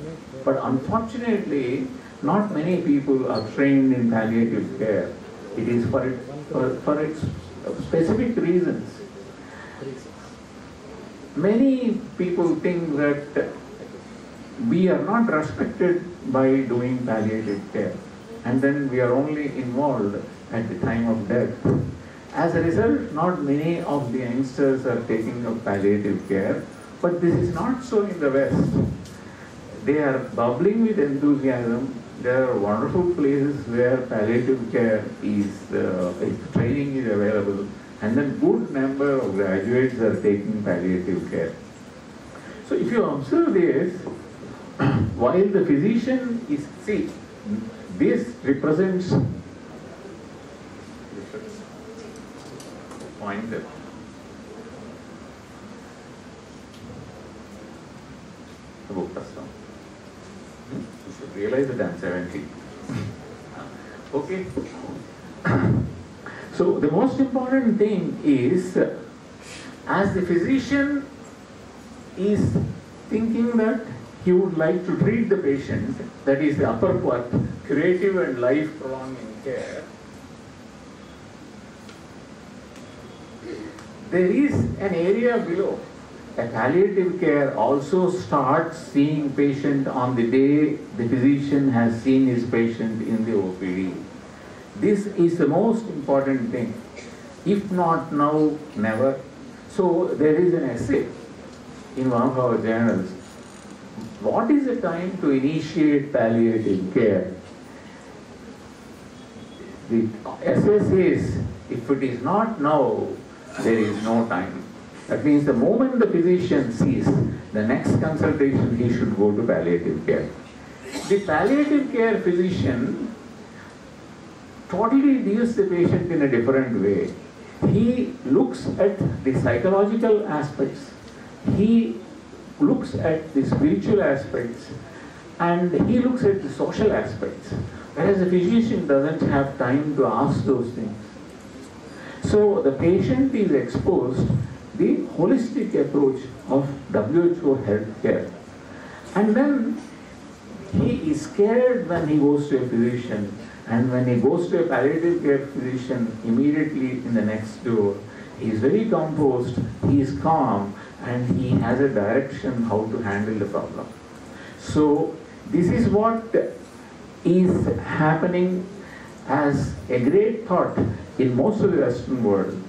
but unfortunately, not many people are trained in palliative care. It is for, it, for, for its specific reasons. Many people think that we are not respected by doing palliative care, and then we are only involved at the time of death. As a result, not many of the youngsters are taking up palliative care, but this is not so in the West. They are bubbling with enthusiasm. There are wonderful places where palliative care is, uh, training is available, and then good number of graduates are taking palliative care. So if you observe this, while the physician is see, this represents pointer. The book not. You should realize that I'm 70. okay. so the most important thing is, as the physician is thinking that he would like to treat the patient, that is the upper part, curative and life prolonging care, there is an area below. A palliative care also starts seeing patient on the day the physician has seen his patient in the OPD. This is the most important thing. If not now, never. So there is an essay in one of our journals. What is the time to initiate palliative care? The essay says, if it is not now, there is no time. That means the moment the physician sees the next consultation, he should go to palliative care. The palliative care physician totally deals the patient in a different way. He looks at the psychological aspects, he looks at the spiritual aspects, and he looks at the social aspects. Whereas the physician doesn't have time to ask those things. So the patient is exposed the holistic approach of WHO healthcare. And then he is scared when he goes to a physician and when he goes to a palliative care physician immediately in the next door, he is very composed, he is calm and he has a direction how to handle the problem. So this is what is happening as a great thought in most of the Western world.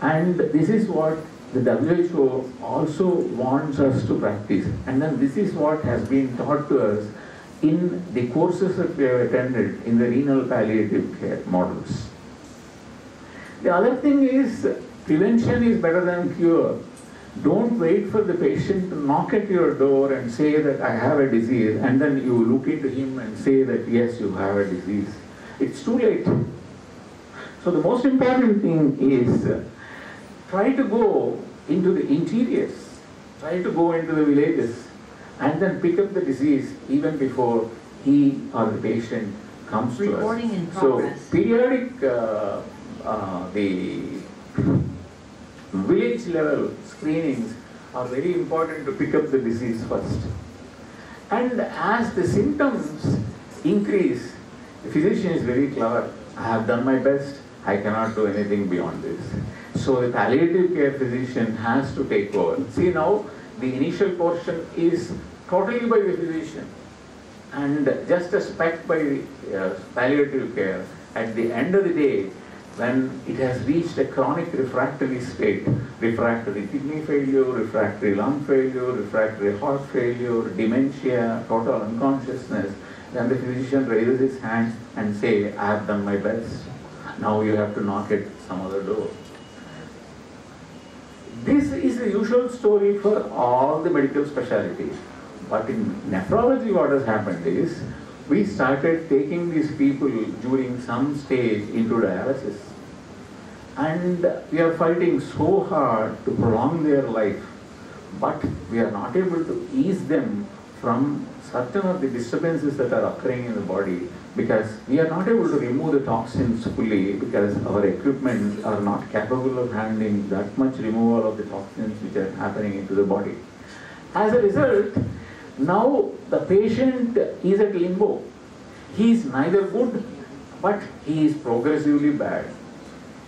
And this is what the WHO also wants us to practice. And then this is what has been taught to us in the courses that we have attended in the renal palliative care models. The other thing is prevention is better than cure. Don't wait for the patient to knock at your door and say that I have a disease and then you look into him and say that yes, you have a disease. It's too late. So the most important thing is uh, try to go into the interiors, try to go into the villages and then pick up the disease even before he or the patient comes to us. Recording So periodic, uh, uh, the village level screenings are very important to pick up the disease first. And as the symptoms increase, the physician is very clever. I have done my best, I cannot do anything beyond this. So the palliative care physician has to take over. See now, the initial portion is totally by the physician and just a speck by the uh, palliative care. At the end of the day, when it has reached a chronic refractory state, refractory kidney failure, refractory lung failure, refractory heart failure, dementia, total unconsciousness, then the physician raises his hands and say, I have done my best. Now you have to knock at some other door. This is the usual story for all the medical specialties. But in nephrology, what has happened is we started taking these people during some stage into dialysis. And we are fighting so hard to prolong their life, but we are not able to ease them from certain of the disturbances that are occurring in the body because we are not able to remove the toxins fully because our equipment are not capable of handling that much removal of the toxins which are happening into the body. As a result, now the patient is at limbo. He is neither good, but he is progressively bad.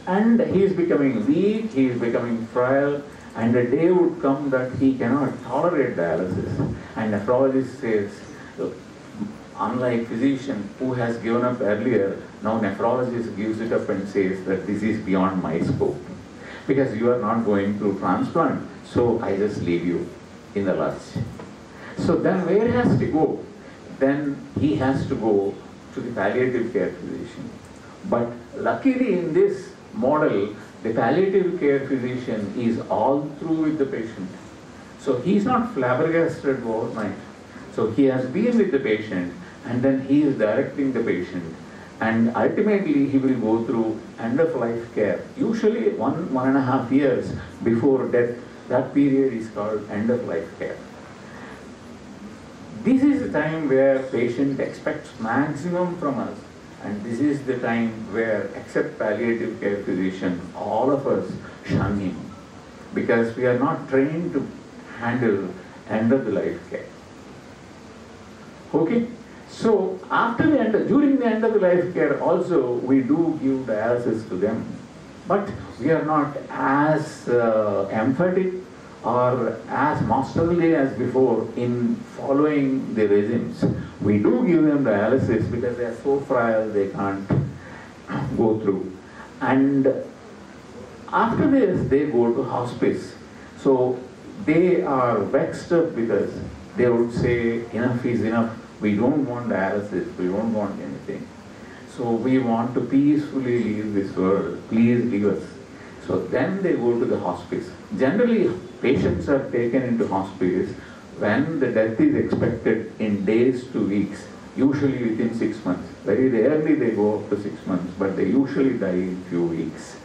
And he is becoming weak, he is becoming frail, and a day would come that he cannot tolerate dialysis. And nephrologist says, unlike physician who has given up earlier, now nephrologist gives it up and says that this is beyond my scope. Because you are not going through transplant, so I just leave you in the lurch. So then where has to go? Then he has to go to the palliative care physician. But luckily in this model, the palliative care physician is all through with the patient. So he is not flabbergasted overnight. So he has been with the patient and then he is directing the patient. And ultimately he will go through end of life care. Usually one, one and a half years before death, that period is called end of life care. This is the time where patient expects maximum from us and this is the time where except palliative care physician, all of us shun him because we are not trained to handle end of the life care. Okay? So after the end, during the end of the life care also we do give dialysis to them. But we are not as uh, emphatic or as masterly as before in following the regimes. We do give them dialysis because they are so frail they can't go through. And after this they go to hospice. So they are vexed because they would say enough is enough. We don't want dialysis, we don't want anything. So we want to peacefully leave this world. Please leave us. So then they go to the hospice. Generally, patients are taken into hospice when the death is expected in days to weeks, usually within six months. Very rarely they go up to six months, but they usually die in few weeks.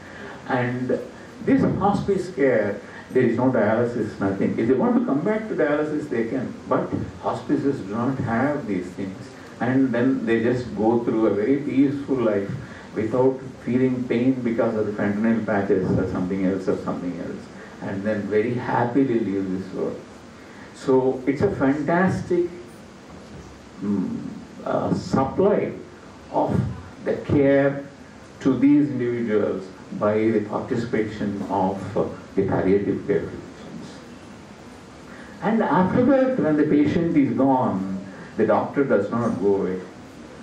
And this hospice care, there is no dialysis, nothing. If they want to come back to dialysis, they can. But hospices do not have these things. And then they just go through a very peaceful life without feeling pain because of the fentanyl patches or something else or something else. And then very happily leave this world. So it's a fantastic mm, uh, supply of the care to these individuals by the participation of uh, the palliative care physicians. And after that, when the patient is gone, the doctor does not go away.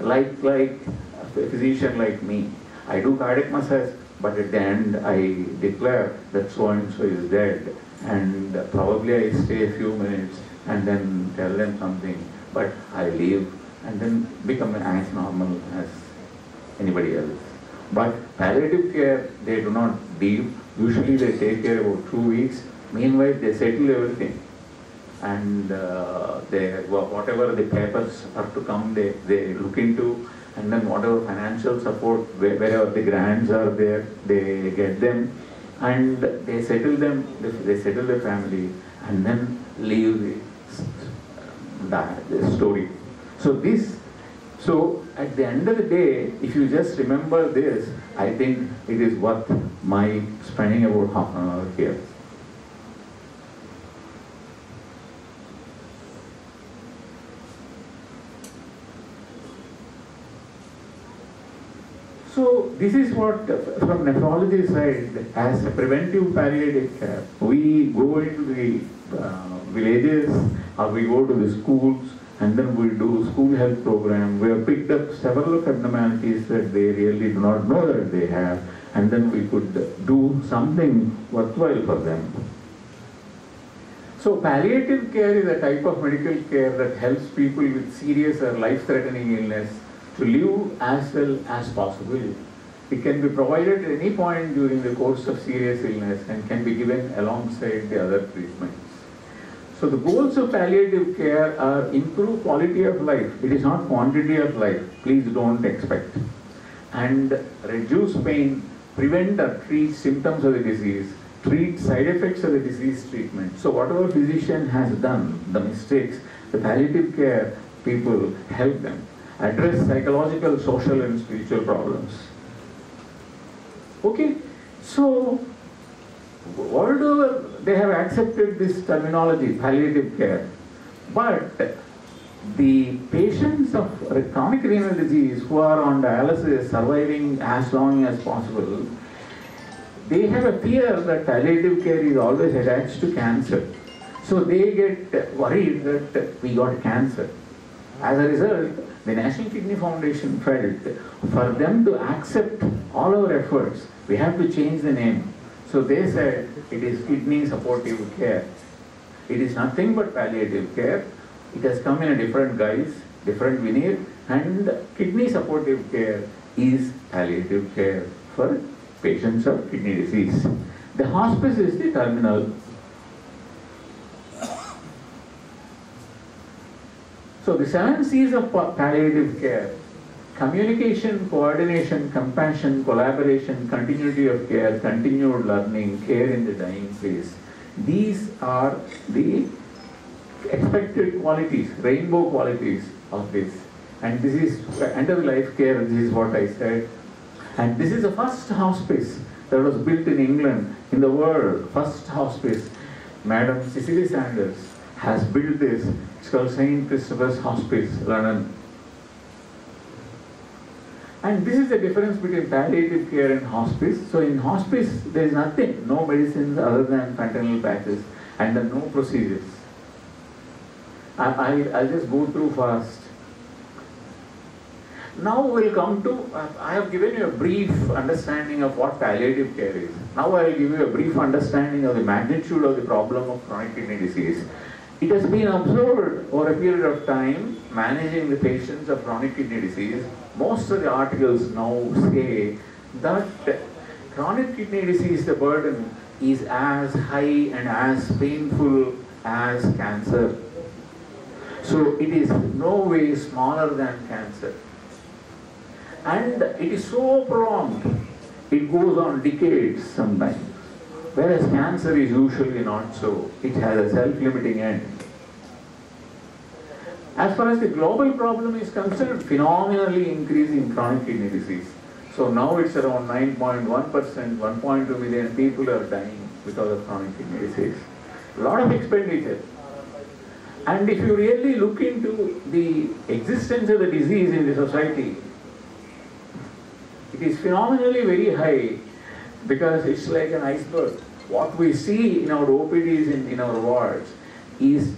Like, like a physician like me, I do cardiac massage, but at the end I declare that so and so is dead, and probably I stay a few minutes and then tell them something, but I leave and then become as normal as anybody else. But palliative care, they do not leave. Usually they take care about two weeks. Meanwhile, they settle everything. And uh, they, whatever the papers are to come, they, they look into. And then whatever financial support, wherever the grants are there, they get them. And they settle them, they settle the family, and then leave the, the story. So this so at the end of the day, if you just remember this, I think it is worth my spending about half an hour here. So this is what, from nephrology side, as a preventive palliative care, we go into the uh, villages or we go to the schools and then we do school health program. We have picked up several abnormalities that they really do not know that they have, and then we could do something worthwhile for them. So palliative care is a type of medical care that helps people with serious or life-threatening illness to live as well as possible. It can be provided at any point during the course of serious illness and can be given alongside the other treatments. So the goals of palliative care are improve quality of life. It is not quantity of life. Please don't expect. And reduce pain, prevent or treat symptoms of the disease, treat side effects of the disease treatment. So whatever physician has done, the mistakes, the palliative care people help them address psychological, social and spiritual problems. Okay, so over they have accepted this terminology, palliative care. But the patients of chronic renal disease who are on dialysis surviving as long as possible, they have a fear that palliative care is always attached to cancer. So they get worried that we got cancer. As a result, the National Kidney Foundation felt for them to accept all our efforts, we have to change the name. So they said it is kidney supportive care. It is nothing but palliative care. It has come in a different guise, different veneer, and kidney supportive care is palliative care for patients of kidney disease. The hospice is the terminal. So the seven C's of palliative care communication, coordination, compassion, collaboration, continuity of care, continued learning, care in the dying phase. These are the expected qualities, rainbow qualities of this. And this is end of life care, this is what I said. And this is the first hospice that was built in England, in the world, first hospice. Madam Cicely Saunders has built this. It's called St. Christopher's Hospice, London. And this is the difference between palliative care and hospice. So in hospice, there is nothing, no medicines other than fentanyl patches, and no procedures. I, I, I'll just go through fast. Now we'll come to, I have given you a brief understanding of what palliative care is. Now I will give you a brief understanding of the magnitude of the problem of chronic kidney disease. It has been observed over a period of time managing the patients of chronic kidney disease. Most of the articles now say that chronic kidney disease, the burden is as high and as painful as cancer. So it is no way smaller than cancer. And it is so prolonged, it goes on decades sometimes. Whereas cancer is usually not so. It has a self-limiting end. As far as the global problem is concerned, phenomenally increasing chronic kidney disease. So now it's around 9.1%, 1.2 million people are dying because of chronic kidney disease. A lot of expenditure. And if you really look into the existence of the disease in the society, it is phenomenally very high because it's like an iceberg. What we see in our OPDs in, in our wards is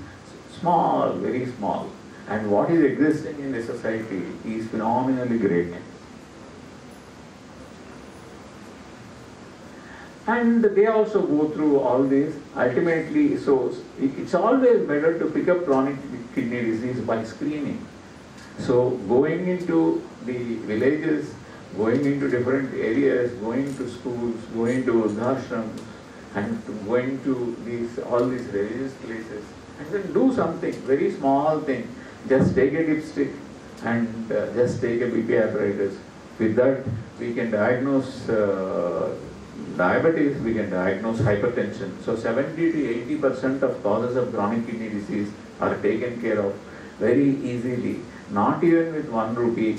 small, very small. And what is existing in the society is phenomenally great. And they also go through all this. Ultimately, so it's always better to pick up chronic kidney disease by screening. So going into the villages, going into different areas, going to schools, going to ashrams, and going to these all these religious places, and then do something very small thing. Just take a dipstick and uh, just take a BP apparatus. With that, we can diagnose uh, diabetes, we can diagnose hypertension. So 70 to 80 percent of causes of chronic kidney disease are taken care of very easily, not even with one rupee.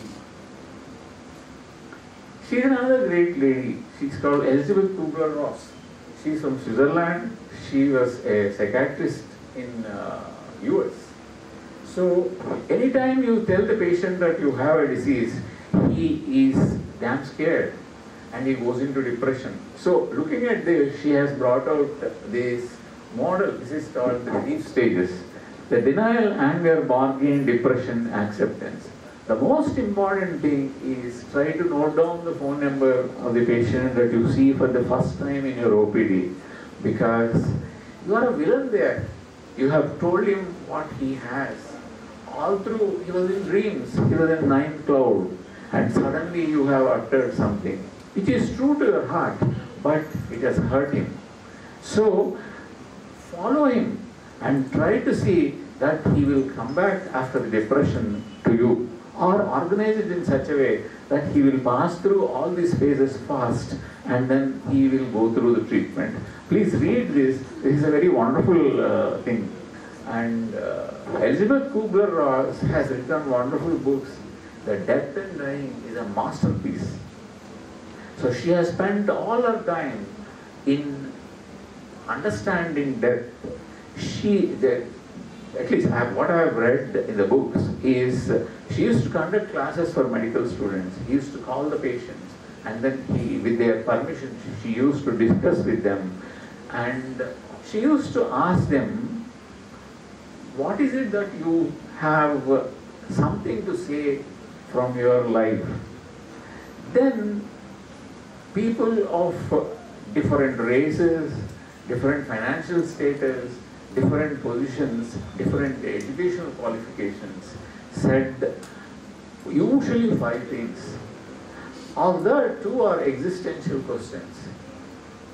She's another great lady. She's called Elizabeth Kubler-Ross. She's from Switzerland. She was a psychiatrist in uh, US. So anytime you tell the patient that you have a disease, he is damn scared and he goes into depression. So looking at this, she has brought out this model. This is called the grief stages. The denial, anger, bargaining, depression, acceptance. The most important thing is try to note down the phone number of the patient that you see for the first time in your OPD because you are a villain there. You have told him what he has. All through, he was in dreams, he was in ninth cloud, and suddenly you have uttered something which is true to your heart, but it has hurt him. So, follow him and try to see that he will come back after the depression to you or organize it in such a way that he will pass through all these phases fast and then he will go through the treatment. Please read this. This is a very wonderful uh, thing. And uh, Elizabeth Kubler-Ross has written wonderful books. The Death and Dying is a masterpiece. So she has spent all her time in understanding death. She, the, at least I have, what I have read in the books is she used to conduct classes for medical students. He used to call the patients and then he, with their permission, she, she used to discuss with them and she used to ask them, what is it that you have something to say from your life? Then people of different races, different financial status, different positions, different educational qualifications said usually five things. Of that, two are existential questions.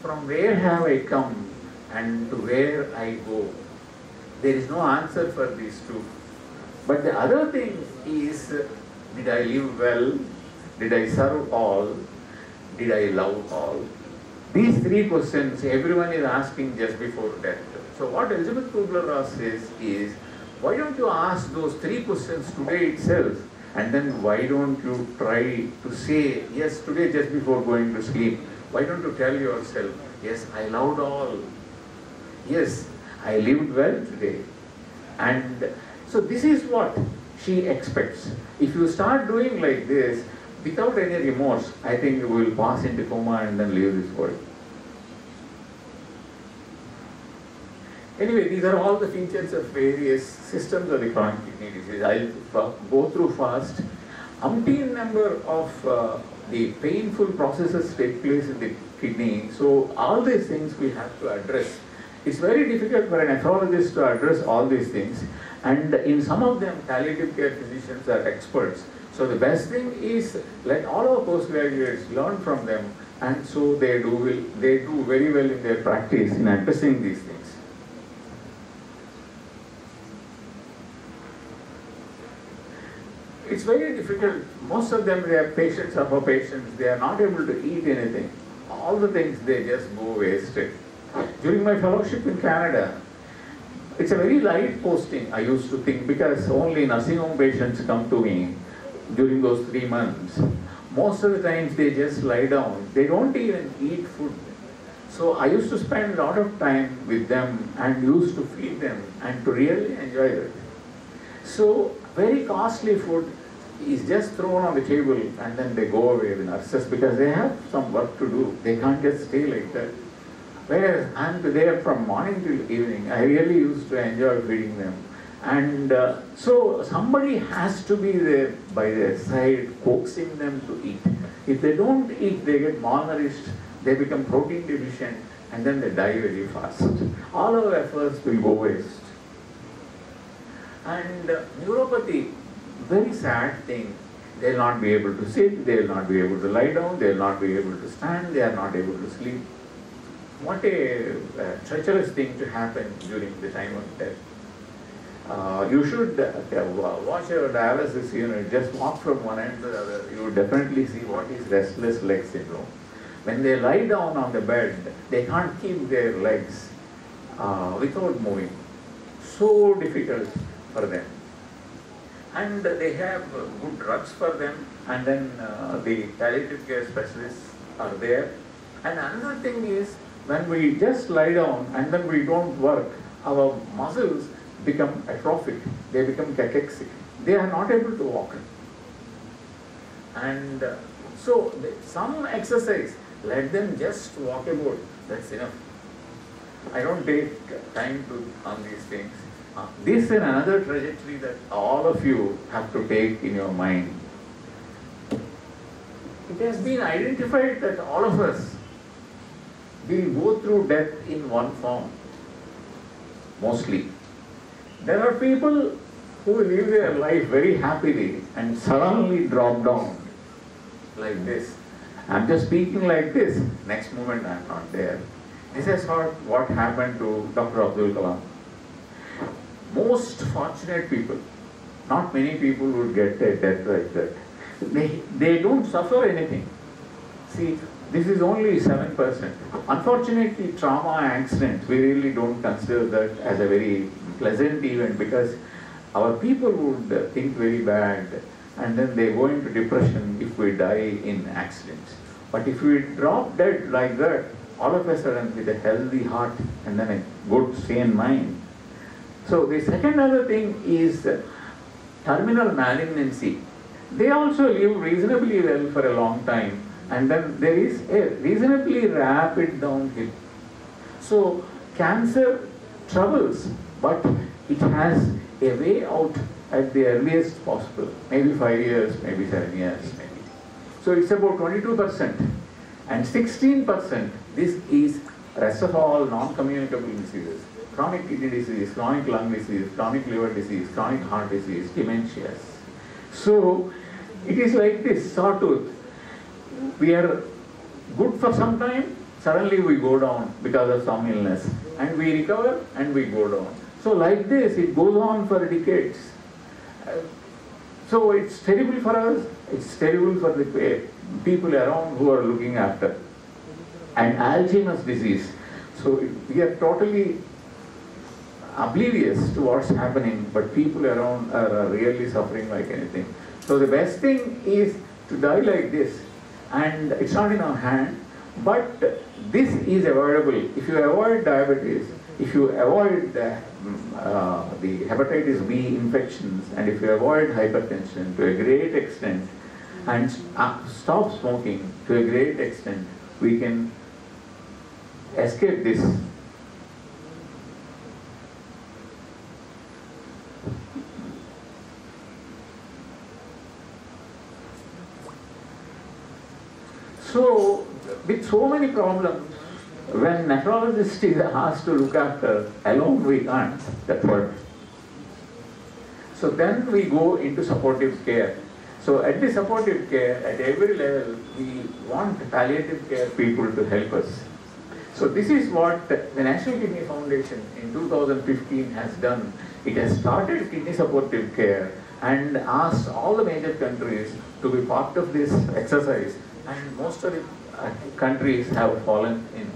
From where have I come and to where I go? There is no answer for these two. But the other thing is, did I live well? Did I serve all? Did I love all? These three questions everyone is asking just before death. So what Elizabeth Kubler-Ross says is, why don't you ask those three questions today itself and then why don't you try to say, yes, today just before going to sleep, why don't you tell yourself, yes, I loved all. Yes, I lived well today. And so this is what she expects. If you start doing like this, without any remorse, I think you will pass into coma and then leave this world. Anyway, these are all the features of various systems of the chronic kidney disease. I'll go through fast. Umpteen number of uh, the painful processes take place in the kidney. So all these things we have to address. It's very difficult for a nephrologist to address all these things. And in some of them, palliative care physicians are experts. So the best thing is let all our postgraduates learn from them and so they do, they do very well in their practice in addressing these things. It's very difficult. Most of them, they are patients of our patients. They are not able to eat anything. All the things, they just go wasted. During my fellowship in Canada, it's a very light posting, I used to think, because only nursing home patients come to me during those three months. Most of the times they just lie down. They don't even eat food. So I used to spend a lot of time with them and used to feed them and to really enjoy it. So very costly food is just thrown on the table and then they go away, the nurses, because they have some work to do. They can't just stay like that. Whereas I'm there from morning till evening, I really used to enjoy feeding them. And uh, so somebody has to be there by their side, coaxing them to eat. If they don't eat, they get malnourished, they become protein deficient, and then they die very fast. All our efforts will go waste. And uh, neuropathy, very sad thing. They'll not be able to sit, they'll not be able to lie down, they'll not be able to stand, they are not able to sleep. What a uh, treacherous thing to happen during the time of death. Uh, you should uh, watch your dialysis unit, just walk from one end to the other. You will definitely see what is restless leg syndrome. When they lie down on the bed, they can't keep their legs uh, without moving. So difficult for them. And they have good drugs for them, and then uh, the palliative care specialists are there. And another thing is, when we just lie down and then we don't work, our muscles become atrophic, they become cachexic. They are not able to walk. And uh, so, some exercise, let them just walk about, that's enough. I don't take time to on these things. Uh, This is another trajectory that all of you have to take in your mind. It has been identified that all of us will go through death in one form, mostly. There are people who live their life very happily and suddenly drop down like this. I'm just speaking like this, next moment I'm not there. This is what, what happened to Dr. Abdul Kalam. Most fortunate people, not many people would get a death like that. They, they don't suffer anything. See, this is only 7%. Unfortunately, trauma accidents, we really don't consider that as a very pleasant event because our people would think very bad and then they go into depression if we die in accidents. But if we drop dead like that, all of a sudden with a healthy heart and then a good sane mind. So the second other thing is terminal malignancy. They also live reasonably well for a long time and then there is a reasonably rapid downhill. So cancer troubles, but it has a way out at the earliest possible, maybe five years, maybe seven years, maybe. So it's about 22%. And 16%, this is rest of all non-communicable diseases. Chronic kidney disease, chronic lung disease, chronic liver disease, chronic heart disease, dementias. So it is like this sawtooth. We are good for some time, suddenly we go down because of some illness. And we recover and we go down. So like this, it goes on for decades. So it's terrible for us, it's terrible for the eh, people around who are looking after. And Alzheimer's disease. So we are totally oblivious to what's happening, but people around are really suffering like anything. So the best thing is to die like this, and it's not in our hand, but this is avoidable. If you avoid diabetes, if you avoid the, uh, the hepatitis B infections, and if you avoid hypertension to a great extent, and uh, stop smoking to a great extent, we can escape this So, with so many problems, when nephrologist is asked to look after, alone we can't, that's what. So then we go into supportive care. So at the supportive care, at every level, we want palliative care people to help us. So this is what the National Kidney Foundation in 2015 has done. It has started kidney supportive care and asked all the major countries to be part of this exercise and most of the uh, countries have fallen in.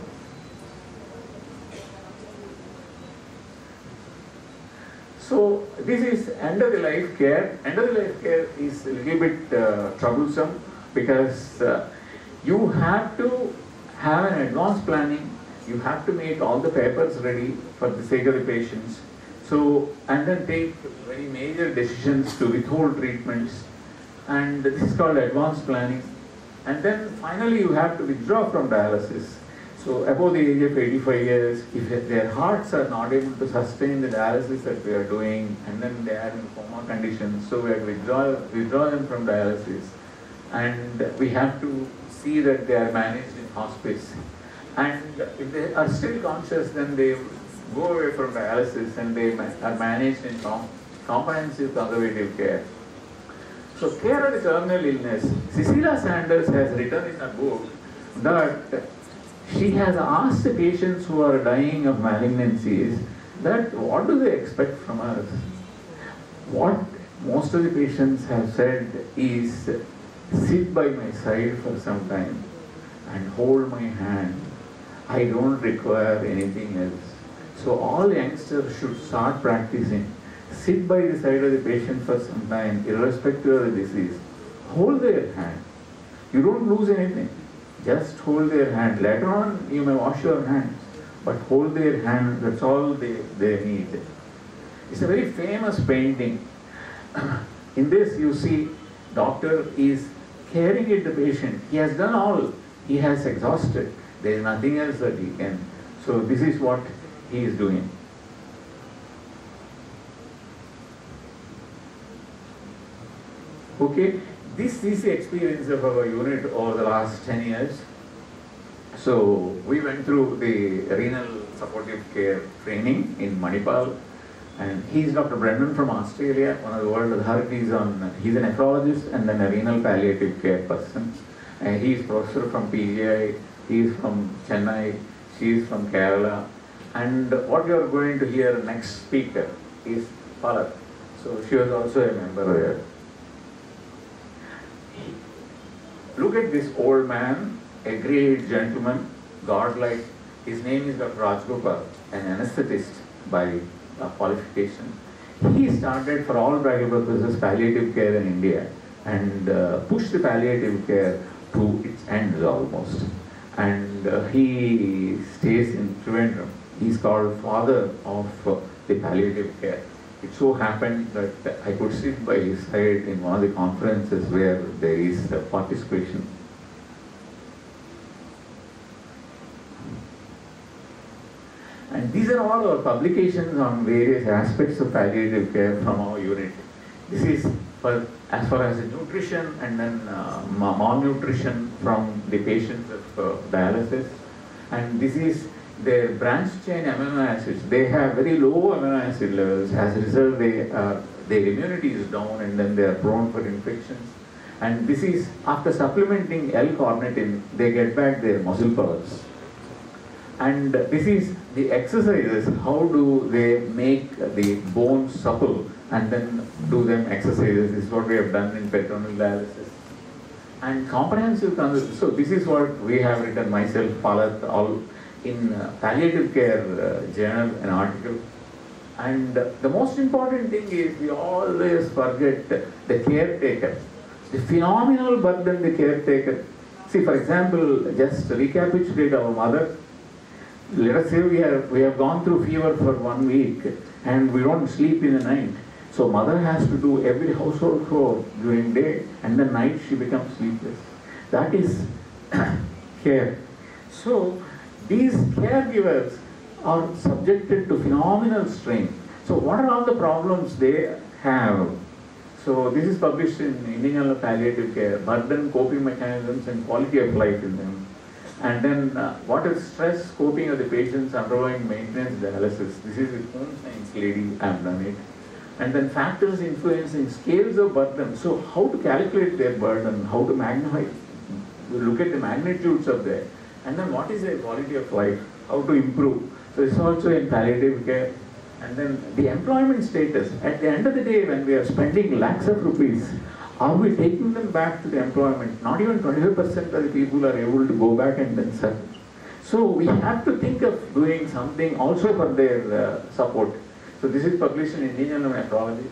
So this is end of the life care. End of the life care is a little bit uh, troublesome because uh, you have to have an advanced planning. You have to make all the papers ready for the sake of the patients. So and then take very major decisions to withhold treatments. And this is called advanced planning. And then finally you have to withdraw from dialysis. So above the age of 85 years, if their hearts are not able to sustain the dialysis that we are doing, and then they are in coma conditions, so we have to withdraw, withdraw them from dialysis. And we have to see that they are managed in hospice. And if they are still conscious, then they go away from dialysis and they are managed in com- comprehensive conservative care. So care of terminal illness. Cicely Saunders has written in a book that she has asked the patients who are dying of malignancies that what do they expect from us? What most of the patients have said is sit by my side for some time and hold my hand. I don't require anything else. So all youngsters should start practicing sit by the side of the patient for some time, irrespective of the disease. Hold their hand. You don't lose anything. Just hold their hand. Later on, you may wash your hands, but hold their hand. That's all they, they need. It's a very famous painting. In this, you see, doctor is caring at the patient. He has done all. He has exhausted. There is nothing else that he can. So this is what he is doing. Okay, this is the experience of our unit over the last 10 years. So we went through the renal supportive care training in Manipal and he's Dr. Brennan from Australia, one of the world authorities on, he's a nephrologist and then a renal palliative care person. And he's professor from PGI, he's from Chennai, she's from Kerala. And what you are going to hear next speaker is Palat. So she was also a member there. Look at this old man, a great gentleman, godlike. His name is Dr. Rajagopal, an anesthetist by uh, qualification. He started for all practical purposes palliative care in India and uh, pushed the palliative care to its ends almost. And uh, he stays in Trivandrum. He's called father of uh, the palliative care. It so happened that I could sit by his side in one of the conferences where there is participation. And these are all our publications on various aspects of palliative care from our unit. This is for as far as nutrition and then uh, malnutrition from the patients of uh, dialysis. And this is their branch chain amino acids. They have very low amino acid levels. As a result, they, uh, their immunity is down and then they are prone for infections. And this is after supplementing L-carnitine, they get back their muscle powers. And this is the exercises, how do they make the bones supple and then do them exercises. This is what we have done in peritoneal dialysis. And comprehensive, so this is what we have written myself, Palat, all in uh, palliative care uh, journal, an article. And the most important thing is we always forget the caretaker, the phenomenal burden the caretaker. See, for example, just recapitulate our mother. Let us say we have, we have gone through fever for one week and we don't sleep in the night. So mother has to do every household chore during day and the night she becomes sleepless. That is care. So these caregivers are subjected to phenomenal strain. So what are all the problems they have? So this is published in Indian Palliative Care, burden, coping mechanisms and quality of life in them. And then uh, what is stress coping of the patients undergoing maintenance dialysis. This is with home science lady, I have done it. And then factors influencing scales of burden. So how to calculate their burden, how to magnify, look at the magnitudes of that. And then what is the quality of life, how to improve. So it's also in palliative care. And then the employment status. At the end of the day, when we are spending lakhs of rupees, are we taking them back to the employment? Not even 25% of the people are able to go back and then serve. So we have to think of doing something also for their uh, support. So this is published in Indian Nephrology.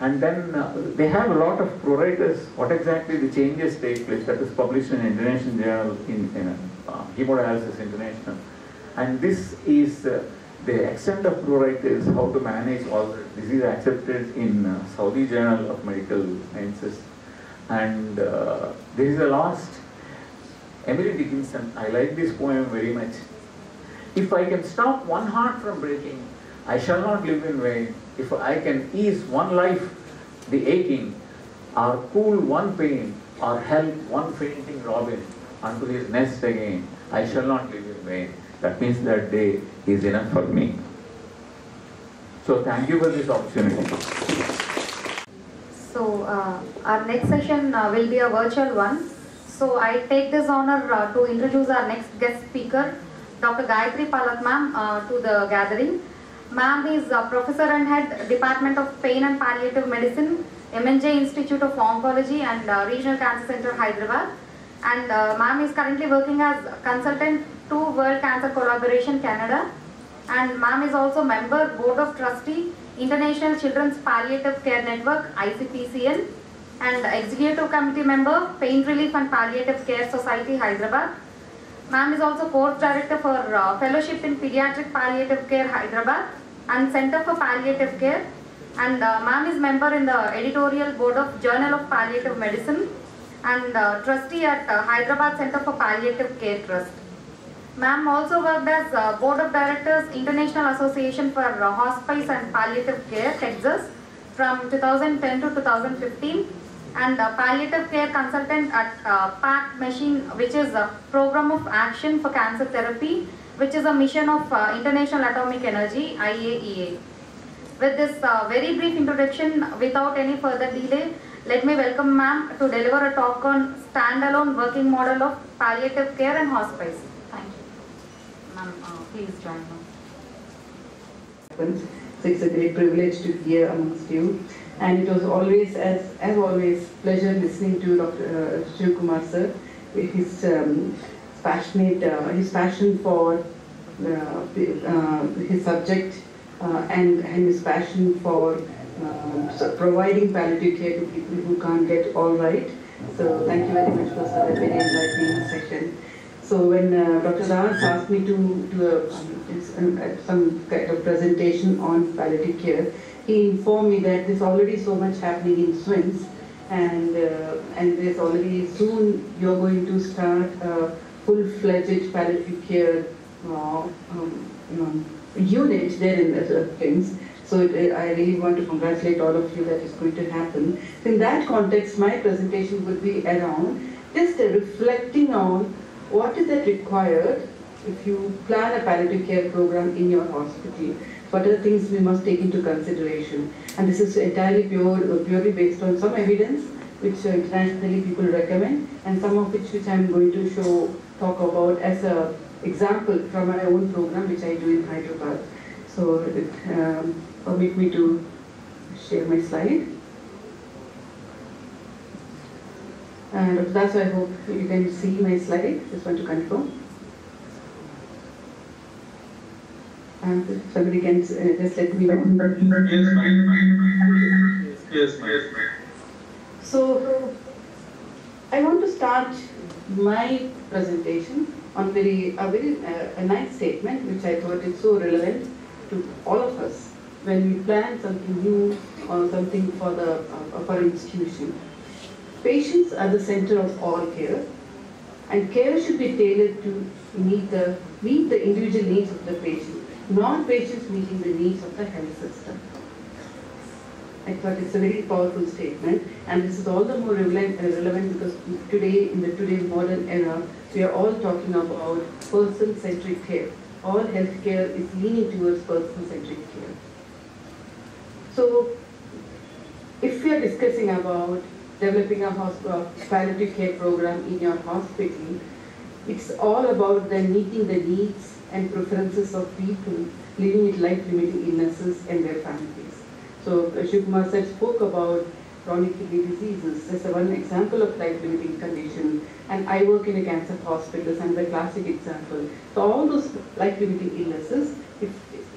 And then uh, they have a lot of pruritus, what exactly the changes take place. That is published in International Journal in, in Hemodialysis International. And this is uh, the extent of pruritus, how to manage all the disease accepted in uh, Saudi Journal of Medical Sciences. And uh, there is a last, Emily Dickinson, I like this poem very much. If I can stop one heart from breaking, I shall not live in vain. If I can ease one life, the aching, or cool one pain, or help one fainting robin unto his nest again, I shall not live in vain. That means that day is enough for me. So thank you for this opportunity. So uh, our next session uh, will be a virtual one. So I take this honor uh, to introduce our next guest speaker, Dr. Gayatri Palat ma'am, uh, to the gathering. Ma'am is a professor and head Department of Pain and Palliative Medicine, MNJ Institute of Oncology and uh, Regional Cancer Center, Hyderabad. And uh, ma'am is currently working as consultant to World Cancer Collaboration Canada. And ma'am is also member board of trustee International Children's Palliative Care Network ICPCN and executive committee member Pain Relief and Palliative Care Society Hyderabad. Ma'am is also course director for uh, fellowship in pediatric palliative care Hyderabad and Center for Palliative Care. And uh, ma'am is member in the editorial board of Journal of Palliative Medicine and uh, trustee at uh, Hyderabad Center for Palliative Care Trust. Ma'am also worked as uh, Board of Directors, International Association for uh, Hospice and Palliative Care, Texas, from 2010 to 2015, and uh, palliative care consultant at uh, PACT Machine, which is a program of action for cancer therapy, which is a mission of uh, International Atomic Energy, IAEA. With this uh, very brief introduction, without any further delay, let me welcome ma'am to deliver a talk on standalone working model of palliative care and hospice. Thank you. Ma'am, uh, please join me. So it's a great privilege to here amongst you. And it was always, as, as always, pleasure listening to Dr. Uh, Shiv Kumar sir. His um, passionate, uh, his passion for uh, uh, his subject uh, and, and his passion for so providing palliative care to people who can't get all right. So thank you very much for such a very enlightening session. So when uh, Dr. Raj asked me to do a, um, um, some kind of presentation on palliative care, he informed me that there's already so much happening in SVIMS and, uh, and there's already soon you're going to start a full-fledged palliative care uh, um, you know, unit there in the things. So it, I really want to congratulate all of you that is going to happen. In that context, my presentation would be around just reflecting on what is that required if you plan a palliative care program in your hospital. What are the things we must take into consideration? And this is entirely pure, purely based on some evidence which uh, internationally people recommend, and some of which which I'm going to show talk about as a example from my own program which I do in Hyderabad. So um, permit me to share my slide. And that's why I hope you can see my slide. Just want to confirm. And somebody can uh, just let me know. Yes, ma'am. Yes, ma'am. So, I want to start my presentation on very a very uh, a nice statement which I thought is so relevant to all of us when we plan something new or something for the uh, for an institution. Patients are the center of all care, and care should be tailored to meet the meet the individual needs of the patient, not patients meeting the needs of the health system. I thought it's a very powerful statement, and this is all the more relevant, because today, in the today modern era, we are all talking about person-centric care. All healthcare is leaning towards person-centric care. So, if we are discussing about developing a hospital, palliative care program in your hospital, it's all about then meeting the needs and preferences of people living with life-limiting illnesses and their families. So Shivkumar said spoke about chronic kidney diseases. That's the one example of life-limiting condition. And I work in a cancer hospital, and the classic example. So all those life-limiting illnesses,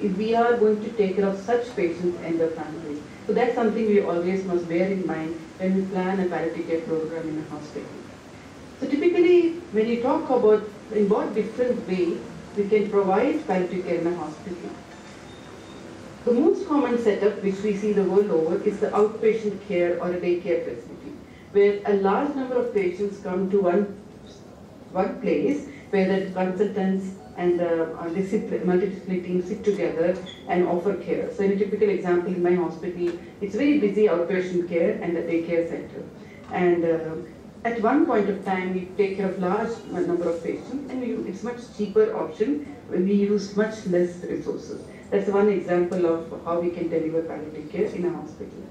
if, we are going to take care of such patients and their families. So that's something we always must bear in mind when we plan a palliative care program in a hospital. So typically, when you talk about in what different way we can provide palliative care in a hospital, the most common setup which we see the world over is the outpatient care or a daycare facility, where a large number of patients come to one, one place where the consultants and the uh, discipli- multidisciplinary team sit together and offer care. So in a typical example in my hospital, it's very busy outpatient care and a daycare center. And uh, at one point of time, we take care of large number of patients and we, it's much cheaper option when we use much less resources. That's one example of how we can deliver palliative care in a hospital.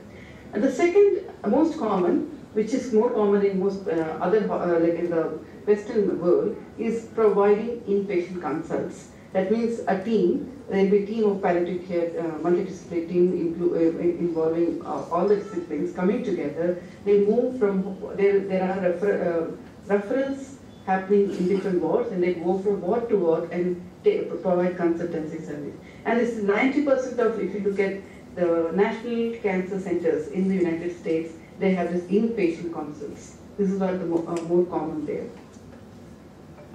And the second most common, which is more common in most uh, other, uh, like in the Western world, is providing inpatient consults. That means a team, there will be a team of palliative care, uh, multidisciplinary team uh, involving uh, all the disciplines coming together. They move from, there, there are refer- uh, referrals happening in different wards and they go from ward to ward and provide consultancy service. And this is 90% of, if you look at the national cancer centers in the United States, they have this inpatient consults. This is what the uh, more common there.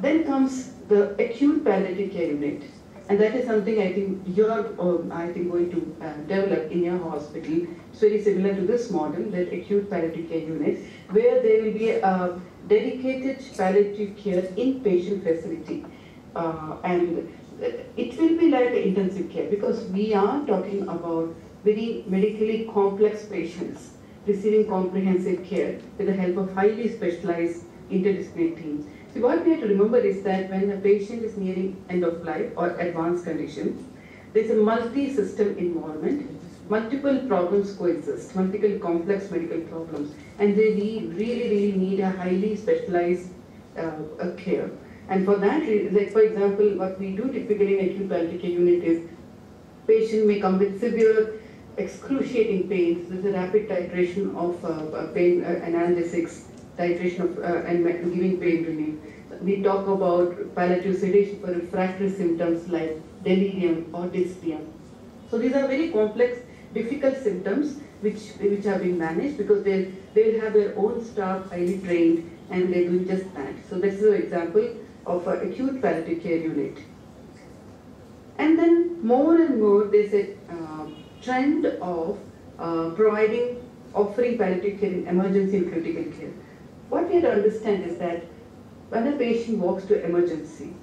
Then comes the acute palliative care unit. And that is something I think you're, um, I think, going to uh, develop in your hospital. It's very similar to this model, that acute palliative care unit, where there will be a dedicated palliative care inpatient facility. uh, and it will be like intensive care because we are talking about very medically complex patients receiving comprehensive care with the help of highly specialized interdisciplinary teams. So what we have to remember is that when a patient is nearing end of life or advanced condition, there's a multi-system involvement, multiple problems coexist, multiple complex medical problems, and they really, really need a highly specialized uh, care. And for that, like for example, what we do typically in acute palliative care unit is patient may come with severe excruciating pain. There's a rapid titration of uh, uh, pain uh, analgesics, titration of uh, and giving pain relief. We talk about palliative sedation for refractory symptoms like delirium or dyspnea. So these are very complex, difficult symptoms which which are being managed because they they'll have their own staff highly trained and they're doing just that. So this is an example of an acute palliative care unit. And then more and more there's a uh, trend of uh, providing, offering palliative care in emergency and critical care. What we have to understand is that when a patient walks to emergency,